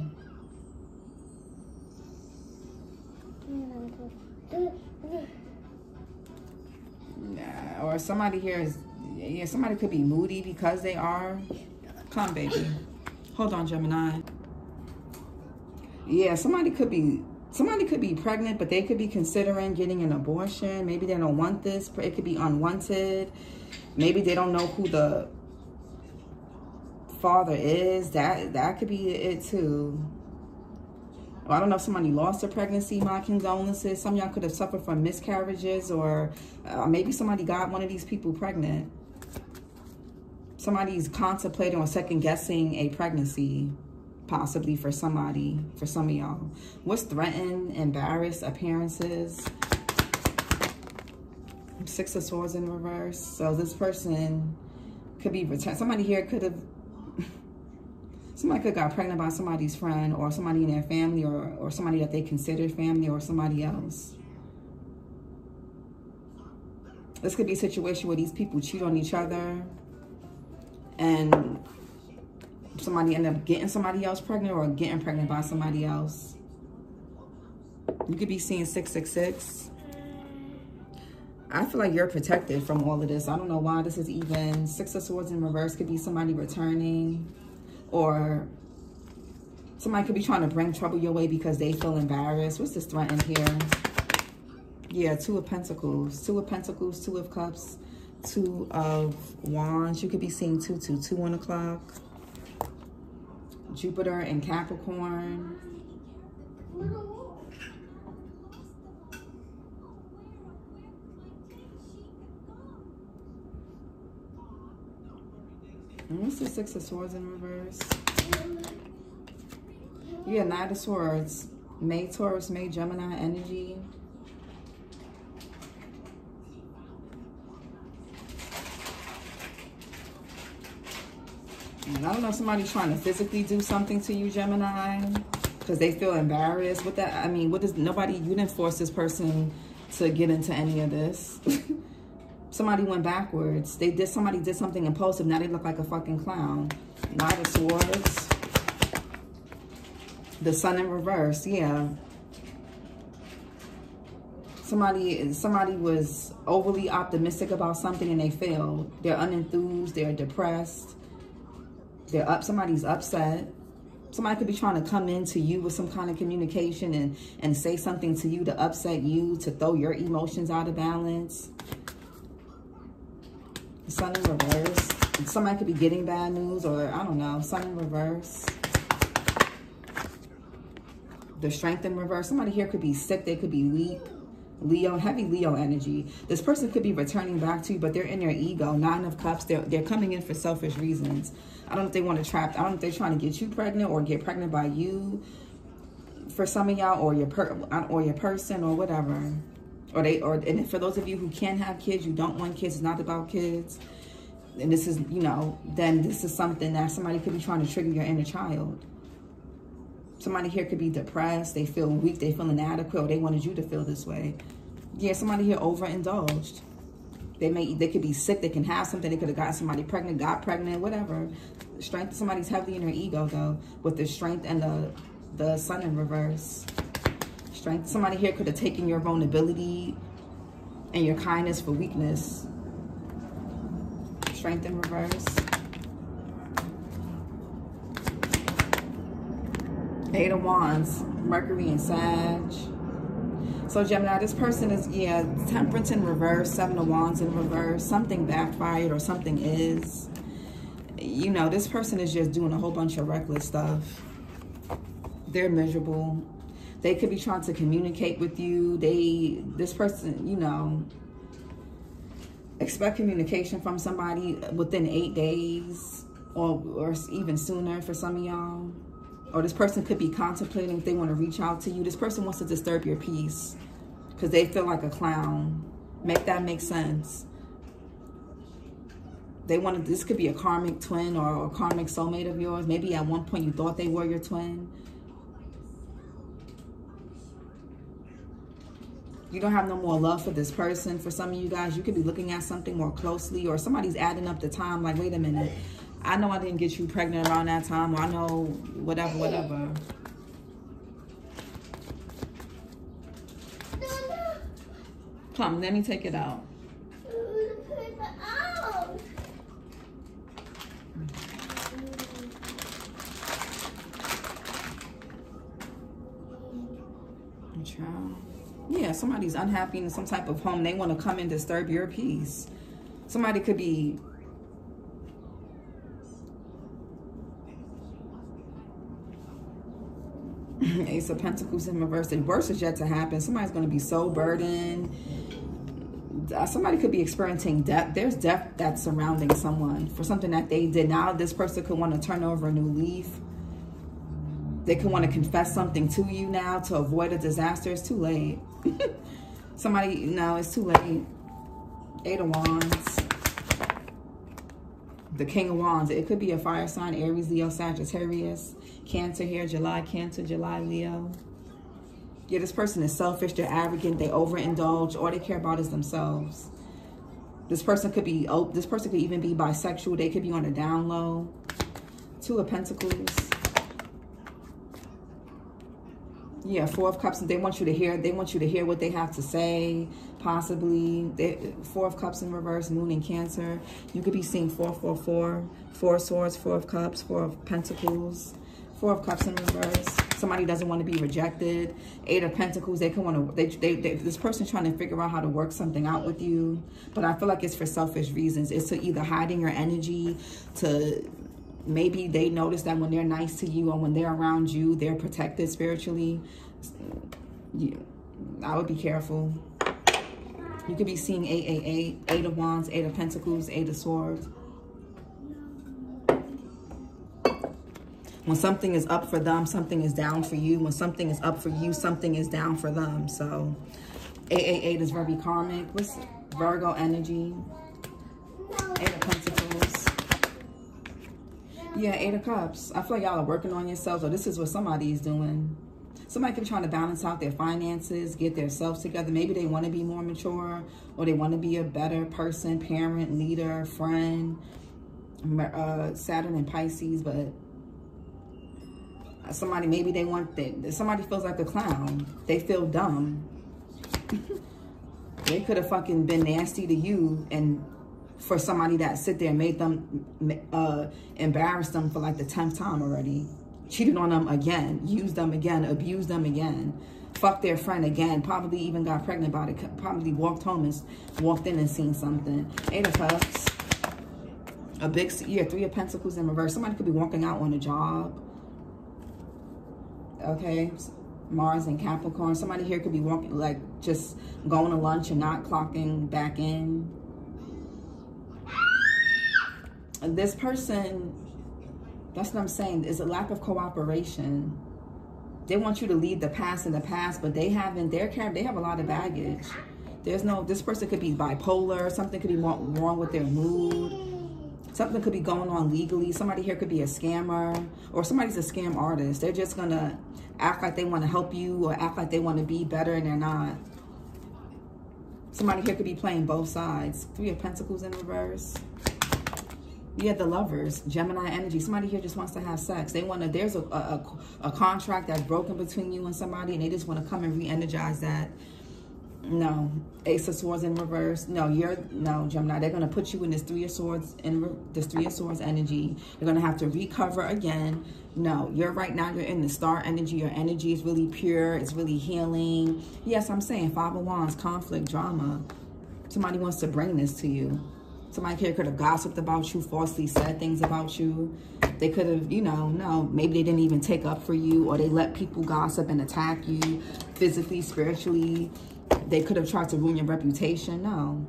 Yeah, or somebody here is, yeah, somebody could be moody because they are. Come, baby. Hold on, Gemini. Yeah, somebody could be somebody could be pregnant, but they could be considering getting an abortion. Maybe they don't want this. It could be unwanted. Maybe they don't know who the father is. That that could be it too. I don't know if somebody lost a pregnancy. My condolences. Some y'all could have suffered from miscarriages or uh, maybe somebody got one of these people pregnant. Somebody's contemplating or second guessing a pregnancy possibly for somebody, for some of y'all. What's threatened, embarrassed, appearances? Six of Swords in reverse. So this person could be returned. Somebody here could have, somebody could got pregnant by somebody's friend or somebody in their family or, or somebody that they considered family or somebody else. This could be a situation where these people cheat on each other and somebody end up getting somebody else pregnant or getting pregnant by somebody else. You could be seeing 666. I feel like you're protected from all of this. I don't know why this is even. Six of Swords in reverse could be somebody returning or somebody could be trying to bring trouble your way because they feel embarrassed. What's this threat in here? Yeah, Two of Pentacles. Two of Pentacles, Two of Cups, Two of Wands. You could be seeing two, two, two, one o'clock. Jupiter and Capricorn. And what's the Six of Swords in reverse? Yeah, Knight of Swords. May Taurus, May Gemini energy. And I don't know if somebody's trying to physically do something to you, Gemini, because they feel embarrassed. With that, I mean, what does nobody, you didn't force this person to get into any of this. somebody went backwards. They did, somebody did something impulsive. Now they look like a fucking clown. Knight of Swords. The sun in reverse, yeah. Somebody, somebody was overly optimistic about something and they failed. They're unenthused, they're depressed they're up, somebody's upset. Somebody could be trying to come into you with some kind of communication and, and say something to you to upset you, to throw your emotions out of balance. Sun in reverse. Somebody could be getting bad news or, I don't know, sun in reverse. The strength in reverse. Somebody here could be sick. They could be weak. Leo, heavy Leo energy. This person could be returning back to you, but they're in their ego. Nine of Cups. They're, they're coming in for selfish reasons. I don't know if they want to trap. I don't know if they're trying to get you pregnant or get pregnant by you for some of y'all or your per, or your person or whatever. Or they or and for those of you who can have kids, you don't want kids. It's not about kids. And this is, you know, then this is something that somebody could be trying to trigger your inner child. Somebody here could be depressed. They feel weak. They feel inadequate. Or they wanted you to feel this way. Yeah, somebody here overindulged. They may they could be sick. They can have something. They could have got somebody pregnant, got pregnant, whatever. Strength. Somebody's heavy in their ego though, with the strength and the the sun in reverse. Strength. Somebody here could have taken your vulnerability and your kindness for weakness. Strength in reverse. Eight of Wands, Mercury and Sag. So Gemini, this person is, yeah, temperance in reverse, seven of wands in reverse, something backfired or something is. You know, this person is just doing a whole bunch of reckless stuff. They're miserable. They could be trying to communicate with you. They, this person, you know, expect communication from somebody within eight days or, or even sooner for some of y'all or this person could be contemplating if they want to reach out to you. This person wants to disturb your peace because they feel like a clown. Make that make sense. They want to, this could be a karmic twin or a karmic soulmate of yours. Maybe at one point you thought they were your twin. You don't have no more love for this person. For some of you guys, you could be looking at something more closely or somebody's adding up the time like, wait a minute, I know I didn't get you pregnant around that time. I know whatever, whatever. Come, let me take it out. Yeah, somebody's unhappy in some type of home. They want to come and disturb your peace. Somebody could be Ace of Pentacles in reverse. The worst is yet to happen. Somebody's going to be so burdened. Uh, somebody could be experiencing death. There's death that's surrounding someone for something that they did. Now this person could want to turn over a new leaf. They could want to confess something to you now to avoid a disaster. It's too late. somebody, no, it's too late. Eight of Wands the King of Wands. It could be a fire sign, Aries, Leo, Sagittarius, Cancer here, July, Cancer, July, Leo. Yeah, this person is selfish, they're arrogant, they overindulge, all they care about is themselves. This person could be, oh, this person could even be bisexual. They could be on a down low. Two of Pentacles. Yeah, Four of Cups. They want you to hear. They want you to hear what they have to say. Possibly, they, Four of Cups in reverse. Moon in Cancer. You could be seeing four, four, four, four swords, Four of Cups, Four of Pentacles, Four of Cups in reverse. Somebody doesn't want to be rejected. Eight of Pentacles. They can want to. They, they, they, this person's trying to figure out how to work something out with you, but I feel like it's for selfish reasons. It's to either hiding your energy, to maybe they notice that when they're nice to you or when they're around you, they're protected spiritually. You, I would be careful. You could be seeing 888, Eight of Wands, Eight of Pentacles, Eight of Swords. When something is up for them, something is down for you. When something is up for you, something is down for them. So 888 is very karmic. What's Virgo energy? Eight of Pentacles. Yeah, Eight of Cups. I feel like y'all are working on yourselves, or this is what somebody's doing. Somebody could be trying to balance out their finances, get themselves together. Maybe they want to be more mature, or they want to be a better person, parent, leader, friend. Uh, Saturn and Pisces, but somebody, maybe they want that. Somebody feels like a clown. They feel dumb. they could have fucking been nasty to you and for somebody that sit there and made them uh, embarrass them for like the 10th time already. Cheated on them again, used them again, abused them again, fucked their friend again, probably even got pregnant by it, probably walked home and walked in and seen something. Eight of Cups. A big, yeah, Three of Pentacles in reverse. Somebody could be walking out on a job. Okay, Mars and Capricorn. Somebody here could be walking, like just going to lunch and not clocking back in this person, that's what I'm saying, is a lack of cooperation. They want you to leave the past in the past, but they haven't, their character, they have a lot of baggage. There's no, this person could be bipolar, something could be wrong with their mood. Something could be going on legally. Somebody here could be a scammer or somebody's a scam artist. They're just going to act like they want to help you or act like they want to be better and they're not. Somebody here could be playing both sides. Three of Pentacles in reverse. Yeah, the lovers, Gemini energy. Somebody here just wants to have sex. They want to, there's a, a, a contract that's broken between you and somebody and they just want to come and re-energize that. No, Ace of Swords in reverse. No, you're, no, Gemini. They're going to put you in this Three of Swords, in this Three of Swords energy. You're going to have to recover again. No, you're right now, you're in the star energy. Your energy is really pure. It's really healing. Yes, I'm saying Five of Wands, conflict, drama. Somebody wants to bring this to you. Somebody here could have gossiped about you, falsely said things about you. They could have, you know, no, maybe they didn't even take up for you or they let people gossip and attack you physically, spiritually. They could have tried to ruin your reputation. No.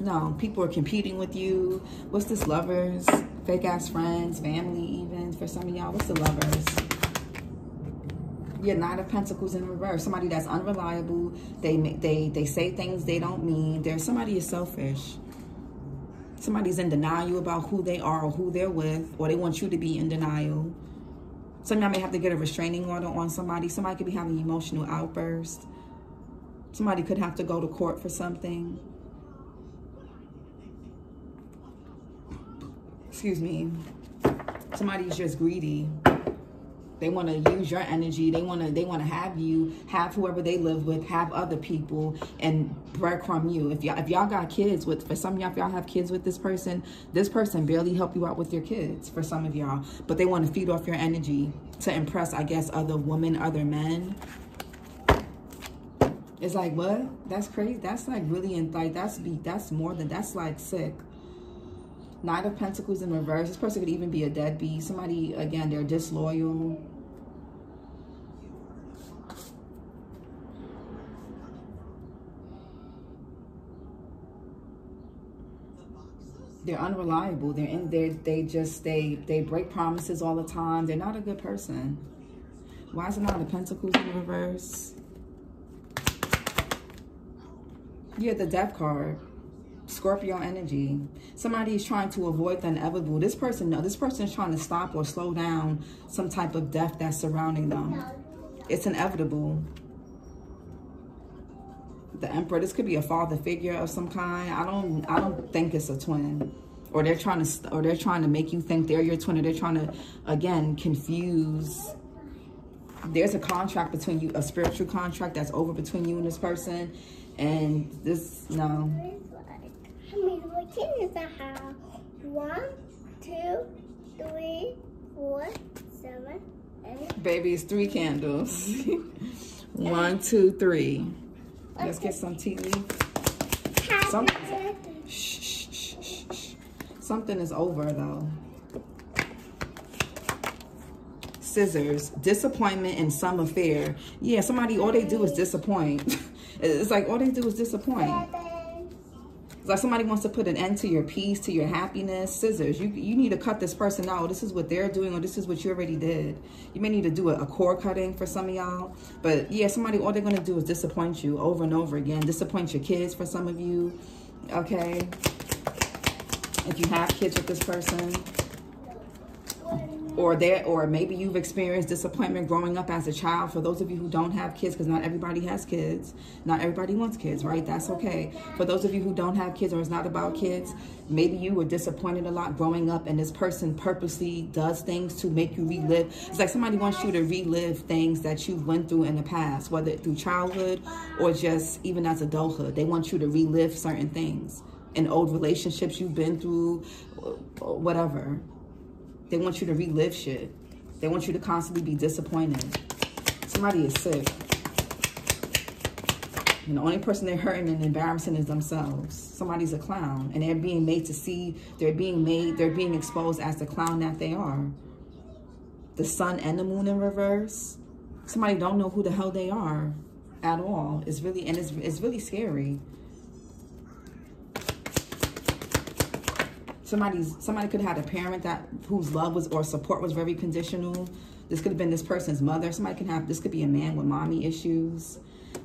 No, people are competing with you. What's this? Lovers, fake ass friends, family even. For some of y'all, what's the lovers? Yeah, Knight of Pentacles in reverse. Somebody that's unreliable. They they they say things they don't mean. There's somebody is selfish somebody's in denial about who they are or who they're with, or they want you to be in denial. Some of y'all may have to get a restraining order on somebody. Somebody could be having emotional outbursts. Somebody could have to go to court for something. Excuse me. Somebody's just greedy. They want to use your energy. They want to they want to have you, have whoever they live with, have other people, and breadcrumb you. If y'all if y'all got kids with, for some of y'all, if y'all have kids with this person, this person barely help you out with your kids. For some of y'all, but they want to feed off your energy to impress, I guess, other women, other men. It's like what? That's crazy. That's like really in like that's be that's more than that's like sick. Knight of Pentacles in reverse. This person could even be a deadbeat. Somebody, again, they're disloyal. They're unreliable. They're in there. They just they they break promises all the time. They're not a good person. Why is it not the Pentacles in reverse? Yeah, the Death card. Scorpio energy. Somebody is trying to avoid the inevitable. This person, no, this person is trying to stop or slow down some type of death that's surrounding them. It's inevitable. The emperor. This could be a father figure of some kind. I don't I don't think it's a twin. Or they're trying to or they're trying to make you think they're your twin or they're trying to again confuse there's a contract between you, a spiritual contract that's over between you and this person. And this, no. How many kids I have? One, two, three, four, seven, eight. Baby, it's three candles. One, two, three. Let's get some tea leaf. Something, shh, shh, shh, shh. Something is over though. Scissors, disappointment in some affair. Yeah, somebody, all they do is disappoint. it's like all they do is disappoint. It's like somebody wants to put an end to your peace, to your happiness. Scissors, you, you need to cut this person out. This is what they're doing or this is what you already did. You may need to do a, a cord cutting for some of y'all. But yeah, somebody, all they're going to do is disappoint you over and over again. Disappoint your kids for some of you. Okay. If you have kids with this person or that or maybe you've experienced disappointment growing up as a child. For those of you who don't have kids because not everybody has kids not everybody wants kids right? That's okay. For those of you who don't have kids or it's not about kids maybe you were disappointed a lot growing up and this person purposely does things to make you relive. It's like somebody wants you to relive things that you went through in the past whether through childhood or just even as adulthood. They want you to relive certain things in old relationships you've been through whatever they want you to relive shit. They want you to constantly be disappointed. Somebody is sick. And the only person they're hurting and embarrassing is themselves. Somebody's a clown. And they're being made to see, they're being made, they're being exposed as the clown that they are. The sun and the moon in reverse. Somebody don't know who the hell they are at all. It's really, and it's, it's really scary. Somebody's somebody could have had a parent that whose love was or support was very conditional. This could have been this person's mother. Somebody can have this could be a man with mommy issues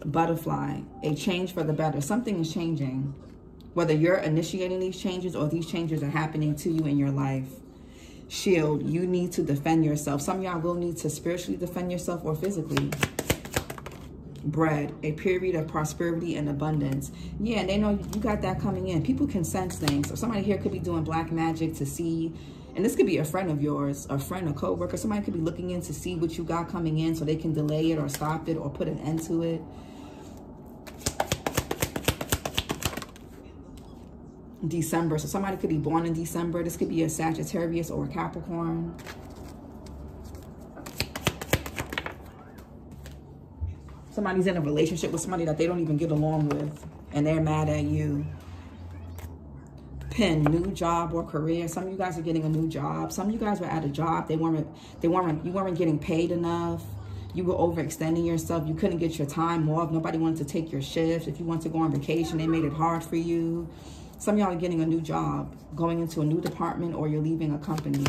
butterfly a change for the better. Something is changing. Whether you're initiating these changes or these changes are happening to you in your life shield you need to defend yourself. Some y'all will need to spiritually defend yourself or physically bread, a period of prosperity and abundance. Yeah, and they know you got that coming in. People can sense things. So somebody here could be doing black magic to see, and this could be a friend of yours, a friend, a co-worker. Somebody could be looking in to see what you got coming in so they can delay it or stop it or put an end to it. December. So somebody could be born in December. This could be a Sagittarius or a Capricorn. Somebody's in a relationship with somebody that they don't even get along with and they're mad at you. Pin new job or career. Some of you guys are getting a new job. Some of you guys were at a job. They weren't they weren't you weren't getting paid enough. You were overextending yourself. You couldn't get your time off. Nobody wanted to take your shift if you want to go on vacation they made it hard for you. Some of y'all are getting a new job going into a new department or you're leaving a company.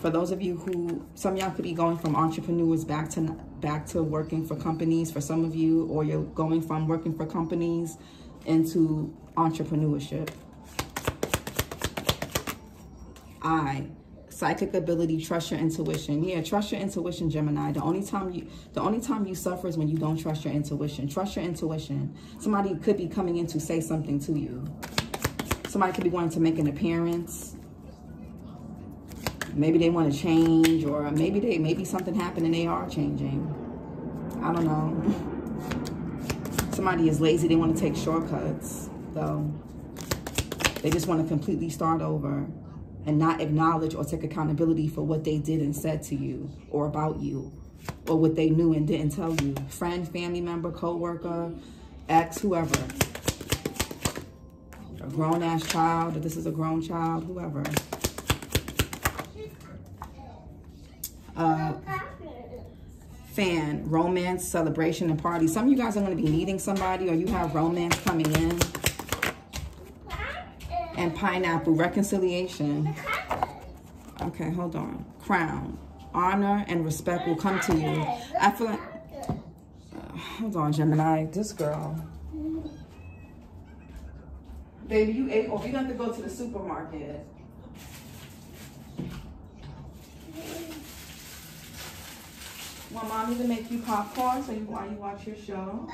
For those of you who some y'all could be going from entrepreneurs back to back to working for companies for some of you or you're going from working for companies into entrepreneurship. eye psychic ability trust your intuition. Yeah trust your intuition gemini. The only time you the only time you suffer is when you don't trust your intuition. Trust your intuition. Somebody could be coming in to say something to you. Somebody could be wanting to make an appearance maybe they want to change or maybe they maybe something happened and they are changing. I don't know. Somebody is lazy they want to take shortcuts though they just want to completely start over and not acknowledge or take accountability for what they did and said to you or about you or what they knew and didn't tell you. Friend family member co-worker ex whoever. A grown-ass child if this is a grown child whoever uh, fan, romance, celebration, and party. Some of you guys are going to be meeting somebody or you have romance coming in. And pineapple, reconciliation. Okay, hold on. Crown, honor and respect will come to you. I feel like, uh, hold on, Gemini, this girl. Baby, you ate, oh, you have to go to the supermarket. Want mommy to make you popcorn so you while you watch your show?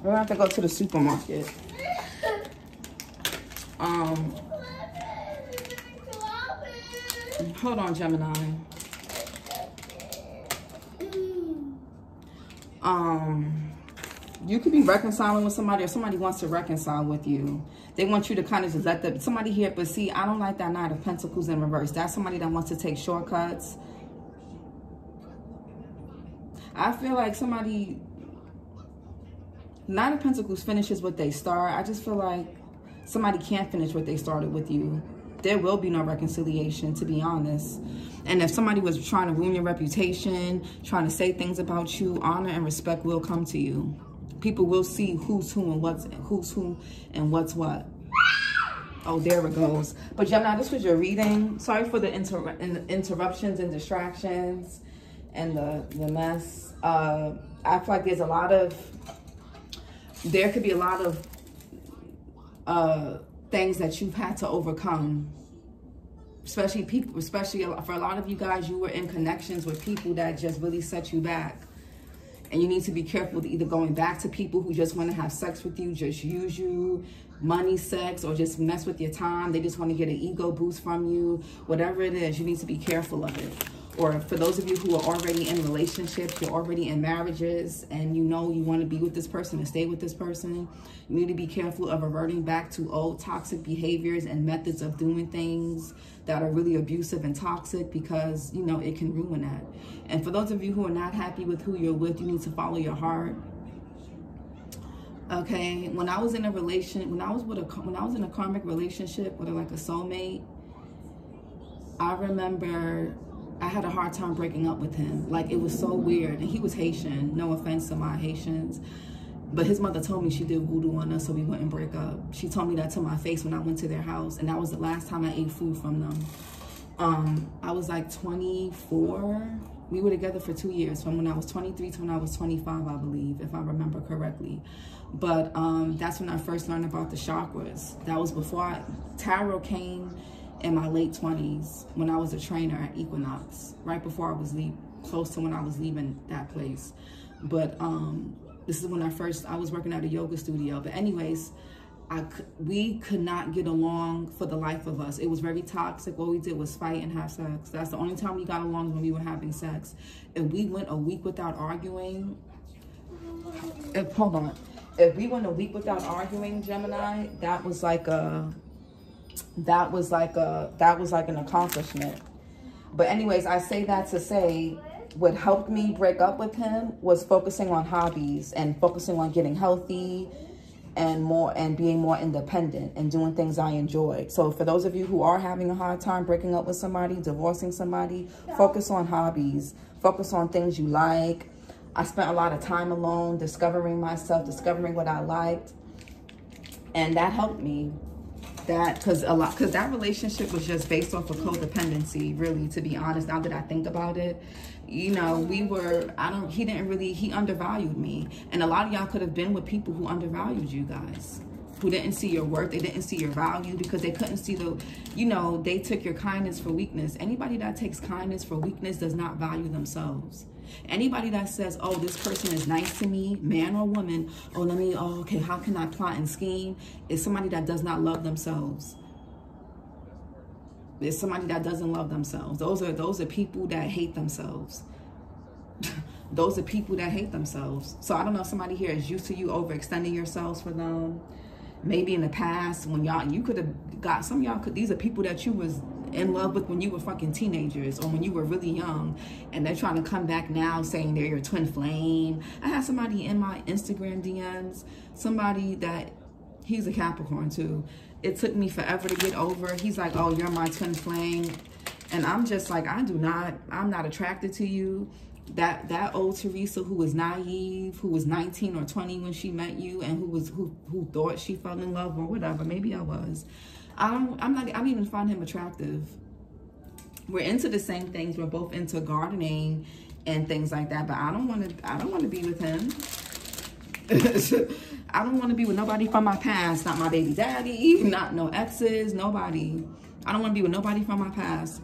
We're gonna have to go to the supermarket. Um, hold on, Gemini. Um, you could be reconciling with somebody or somebody wants to reconcile with you. They want you to kind of just let the, somebody here, but see, I don't like that Knight of Pentacles in reverse. That's somebody that wants to take shortcuts. I feel like somebody, Knight of Pentacles finishes what they start. I just feel like somebody can't finish what they started with you. There will be no reconciliation, to be honest. And if somebody was trying to ruin your reputation, trying to say things about you, honor and respect will come to you people will see who's who and what's who's who and what's what. Oh, there it goes. But Gemini, this was your reading. Sorry for the inter interruptions and distractions and the, the mess. Uh, I feel like there's a lot of, there could be a lot of uh, things that you've had to overcome. Especially people, especially for a lot of you guys, you were in connections with people that just really set you back. And you need to be careful with either going back to people who just want to have sex with you, just use you, money, sex, or just mess with your time. They just want to get an ego boost from you. Whatever it is, you need to be careful of it. Or for those of you who are already in relationships, you're already in marriages, and you know you want to be with this person and stay with this person, you need to be careful of reverting back to old toxic behaviors and methods of doing things that are really abusive and toxic because, you know, it can ruin that. And for those of you who are not happy with who you're with, you need to follow your heart. Okay, when I was in a relation, when I was with a, when I was in a karmic relationship with a, like a soulmate, I remember I had a hard time breaking up with him. Like it was so weird, and he was Haitian. No offense to my Haitians, but his mother told me she did voodoo on us so we wouldn't break up. She told me that to my face when I went to their house, and that was the last time I ate food from them. Um, I was like 24. We were together for two years, from when I was 23 to when I was 25, I believe, if I remember correctly. But um, that's when I first learned about the chakras. That was before I, tarot came in my late 20s when I was a trainer at Equinox, right before I was leave, close to when I was leaving that place. But um, this is when I first, I was working at a yoga studio. But anyways, I, we could not get along for the life of us. It was very toxic. What we did was fight and have sex. That's the only time we got along when we were having sex. And we went a week without arguing. If, hold on. If we went a week without arguing, Gemini, that was like a, that was like a, that was like an accomplishment. But anyways, I say that to say what helped me break up with him was focusing on hobbies and focusing on getting healthy and more and being more independent and doing things I enjoyed. So for those of you who are having a hard time breaking up with somebody, divorcing somebody, focus on hobbies, focus on things you like. I spent a lot of time alone, discovering myself, discovering what I liked. And that helped me that because a lot because that relationship was just based off of codependency really to be honest now that i think about it. You know we were i don't he didn't really he undervalued me. And a lot of y'all could have been with people who undervalued you guys who didn't see your worth they didn't see your value because they couldn't see the you know they took your kindness for weakness. Anybody that takes kindness for weakness does not value themselves Anybody that says, oh, this person is nice to me, man or woman, oh, let me, oh, okay, how can I plot and scheme, is somebody that does not love themselves. It's somebody that doesn't love themselves. Those are those are people that hate themselves. those are people that hate themselves. So I don't know if somebody here is used to you overextending yourselves for them. Maybe in the past when y'all you could have got some y'all could these are people that you was in love with when you were fucking teenagers or when you were really young and they're trying to come back now saying they're your twin flame. I had somebody in my Instagram DMs, somebody that he's a Capricorn too. It took me forever to get over. He's like, oh, you're my twin flame. And I'm just like, I do not, I'm not attracted to you. That that old Teresa who was naive, who was 19 or 20 when she met you and who was who who thought she fell in love or whatever. Maybe I was. I don't, I'm not, I don't even find him attractive. We're into the same things. We're both into gardening and things like that, but I don't want to, I don't want to be with him. I don't want to be with nobody from my past. Not my baby daddy, not no exes, nobody. I don't want to be with nobody from my past.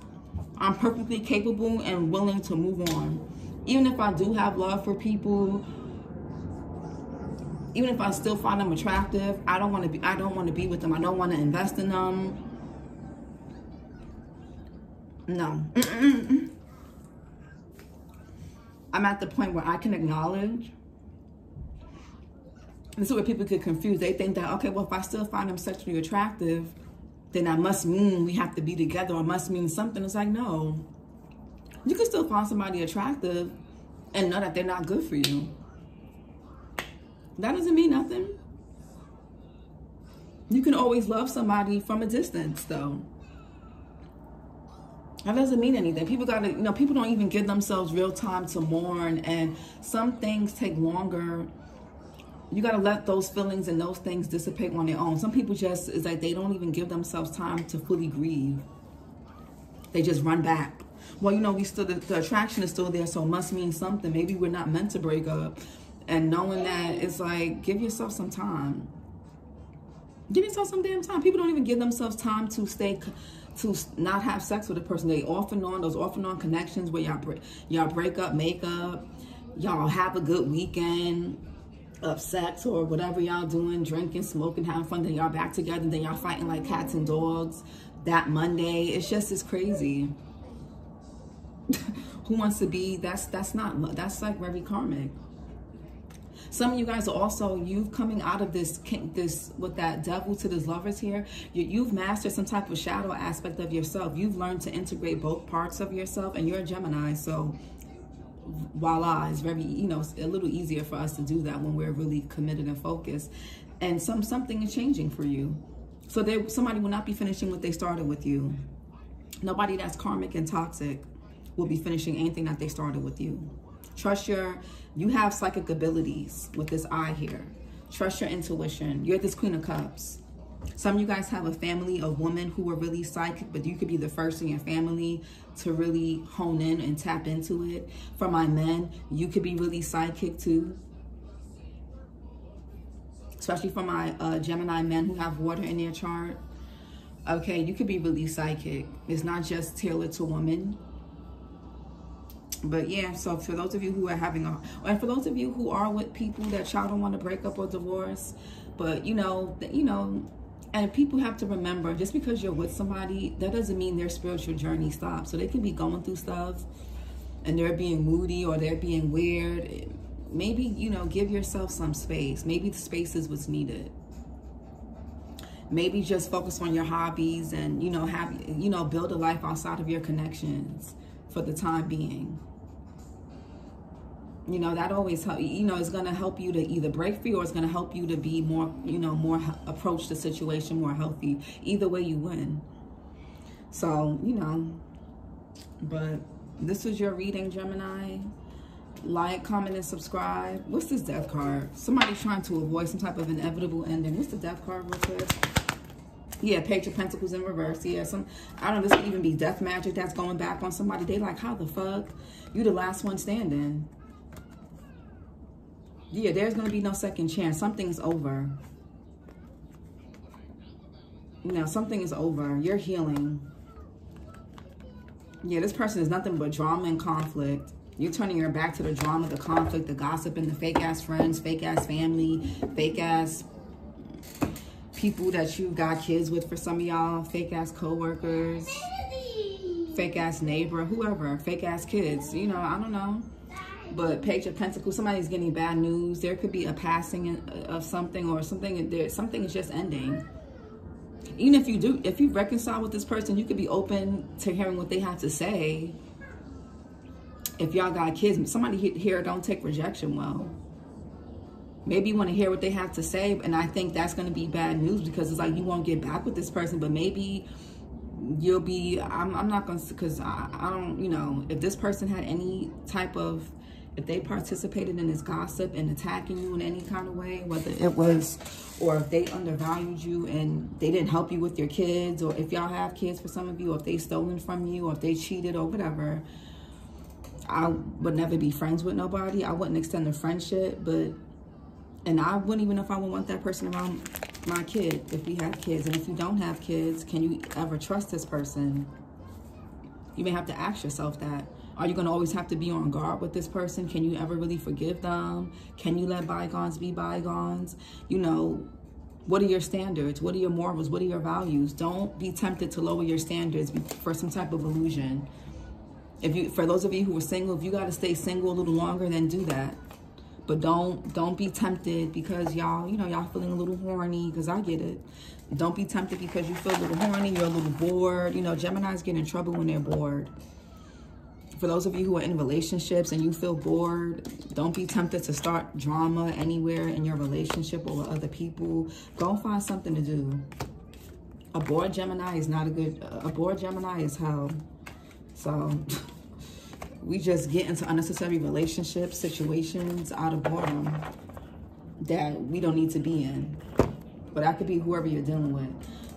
I'm perfectly capable and willing to move on. Even if I do have love for people, even if I still find them attractive, I don't want to be I don't want to be with them. I don't want to invest in them. No. I'm at the point where I can acknowledge this is where people get confused. They think that, okay, well, if I still find them sexually attractive, then that must mean we have to be together or must mean something. It's like, no. You can still find somebody attractive and know that they're not good for you. That doesn't mean nothing. You can always love somebody from a distance, though. That doesn't mean anything. People got to, you know, people don't even give themselves real time to mourn, and some things take longer you got to let those feelings and those things dissipate on their own. Some people just, is like they don't even give themselves time to fully grieve. They just run back. Well, you know, we still, the, the attraction is still there, so it must mean something. Maybe we're not meant to break up. And knowing that, it's like, give yourself some time. Give yourself some damn time. People don't even give themselves time to stay, to not have sex with a person. They off and on, those off and on connections where y'all break, y'all break up, make up, y'all have a good weekend of sex or whatever y'all doing, drinking, smoking, having fun, then y'all back together, then y'all fighting like cats and dogs that Monday. It's just as crazy. Who wants to be, that's that's not, that's like very karmic. Some of you guys are also, you've coming out of this, this with that devil to this lovers here, you, you've mastered some type of shadow aspect of yourself. You've learned to integrate both parts of yourself and you're a Gemini. So voila, it's very, you know, a little easier for us to do that when we're really committed and focused. And some something is changing for you. So there, somebody will not be finishing what they started with you. Nobody that's karmic and toxic will be finishing anything that they started with you. Trust your, you have psychic abilities with this eye here. Trust your intuition. You're this Queen of Cups. Some of you guys have a family of women who are really psychic, but you could be the first in your family to really hone in and tap into it. For my men, you could be really psychic too. Especially for my uh, Gemini men who have water in their chart. Okay, you could be really psychic. It's not just tailored to women. But yeah, so for those of you who are having a, and for those of you who are with people that y'all don't want to break up or divorce, but you know, you know, and people have to remember, just because you're with somebody, that doesn't mean their spiritual journey stops. So they can be going through stuff and they're being moody or they're being weird. Maybe, you know, give yourself some space. Maybe the space is what's needed. Maybe just focus on your hobbies and, you know, have, you know, build a life outside of your connections for the time being you know that always help you know it's going to help you to either break free or it's going to help you to be more you know more approach the situation more healthy. Either way you win. So you know but this was your reading gemini. Like comment and subscribe. What's this death card? Somebody's trying to avoid some type of inevitable ending. What's the death card real quick? Yeah, Page of Pentacles in reverse. Yeah, some I don't know, this could even be death magic that's going back on somebody. They like, how the fuck? You the last one standing yeah, there's going to be no second chance. Something's over. Know, something is over. You're healing. Yeah, this person is nothing but drama and conflict. You're turning your back to the drama, the conflict, the gossip, and the fake-ass friends, fake-ass family, fake-ass people that you got kids with for some of y'all, fake-ass co-workers, fake-ass neighbor, whoever, fake-ass kids. You know, I don't know but page of pentacles somebody's getting bad news. There could be a passing of something or something there something is just ending. Even if you do if you reconcile with this person you could be open to hearing what they have to say. If y'all got kids somebody here don't take rejection well. Maybe you want to hear what they have to say and i think that's going to be bad news because it's like you won't get back with this person but maybe you'll be i'm, I'm not going to because I, I don't you know if this person had any type of if they participated in this gossip and attacking you in any kind of way, whether it was, or if they undervalued you and they didn't help you with your kids, or if y'all have kids for some of you, or if they stolen from you, or if they cheated or whatever, I would never be friends with nobody. I wouldn't extend a friendship, but And I wouldn't even know if I would want that person around my kid if we have kids. And if you don't have kids, can you ever trust this person? You may have to ask yourself that. Are you going to always have to be on guard with this person? Can you ever really forgive them? Can you let bygones be bygones? You know, what are your standards? What are your morals? What are your values? Don't be tempted to lower your standards for some type of illusion. If you, for those of you who are single, if you got to stay single a little longer, then do that. But don't don't be tempted because y'all, you know, y'all feeling a little horny because I get it. Don't be tempted because you feel a little horny, you're a little bored. You know, Geminis get in trouble when they're bored for those of you who are in relationships and you feel bored, don't be tempted to start drama anywhere in your relationship or with other people. Go find something to do. A bored Gemini is not a good, a bored Gemini is hell. So we just get into unnecessary relationships, situations out of boredom that we don't need to be in. But that could be whoever you're dealing with.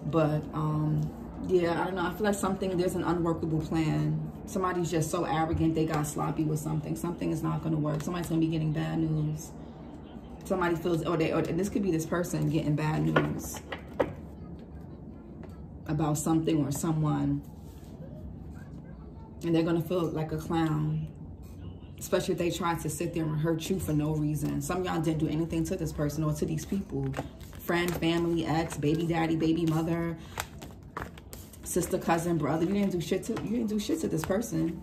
But um, yeah, I don't know. I feel like something, there's an unworkable plan. Somebody's just so arrogant, they got sloppy with something. Something is not going to work. Somebody's going to be getting bad news. Somebody feels, or, they, or this could be this person getting bad news about something or someone. And they're going to feel like a clown. Especially if they try to sit there and hurt you for no reason. Some y'all didn't do anything to this person or to these people. Friend, family, ex, baby daddy, baby mother, sister, cousin, brother. You didn't do shit to you didn't do shit to this person.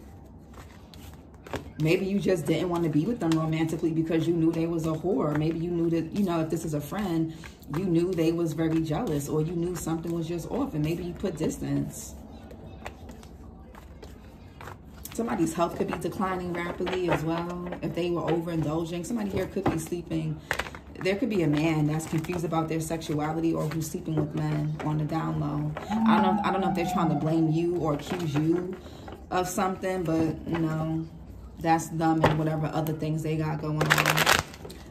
Maybe you just didn't want to be with them romantically because you knew they was a whore. Maybe you knew that, you know, if this is a friend, you knew they was very jealous or you knew something was just off and maybe you put distance. Somebody's health could be declining rapidly as well. If they were overindulging, somebody here could be sleeping there could be a man that's confused about their sexuality or who's sleeping with men on the down low. I don't know. I don't know if they're trying to blame you or accuse you of something, but you know, that's them and whatever other things they got going on.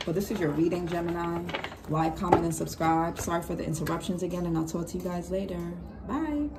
But this is your reading, Gemini. Like, comment, and subscribe. Sorry for the interruptions again, and I'll talk to you guys later. Bye.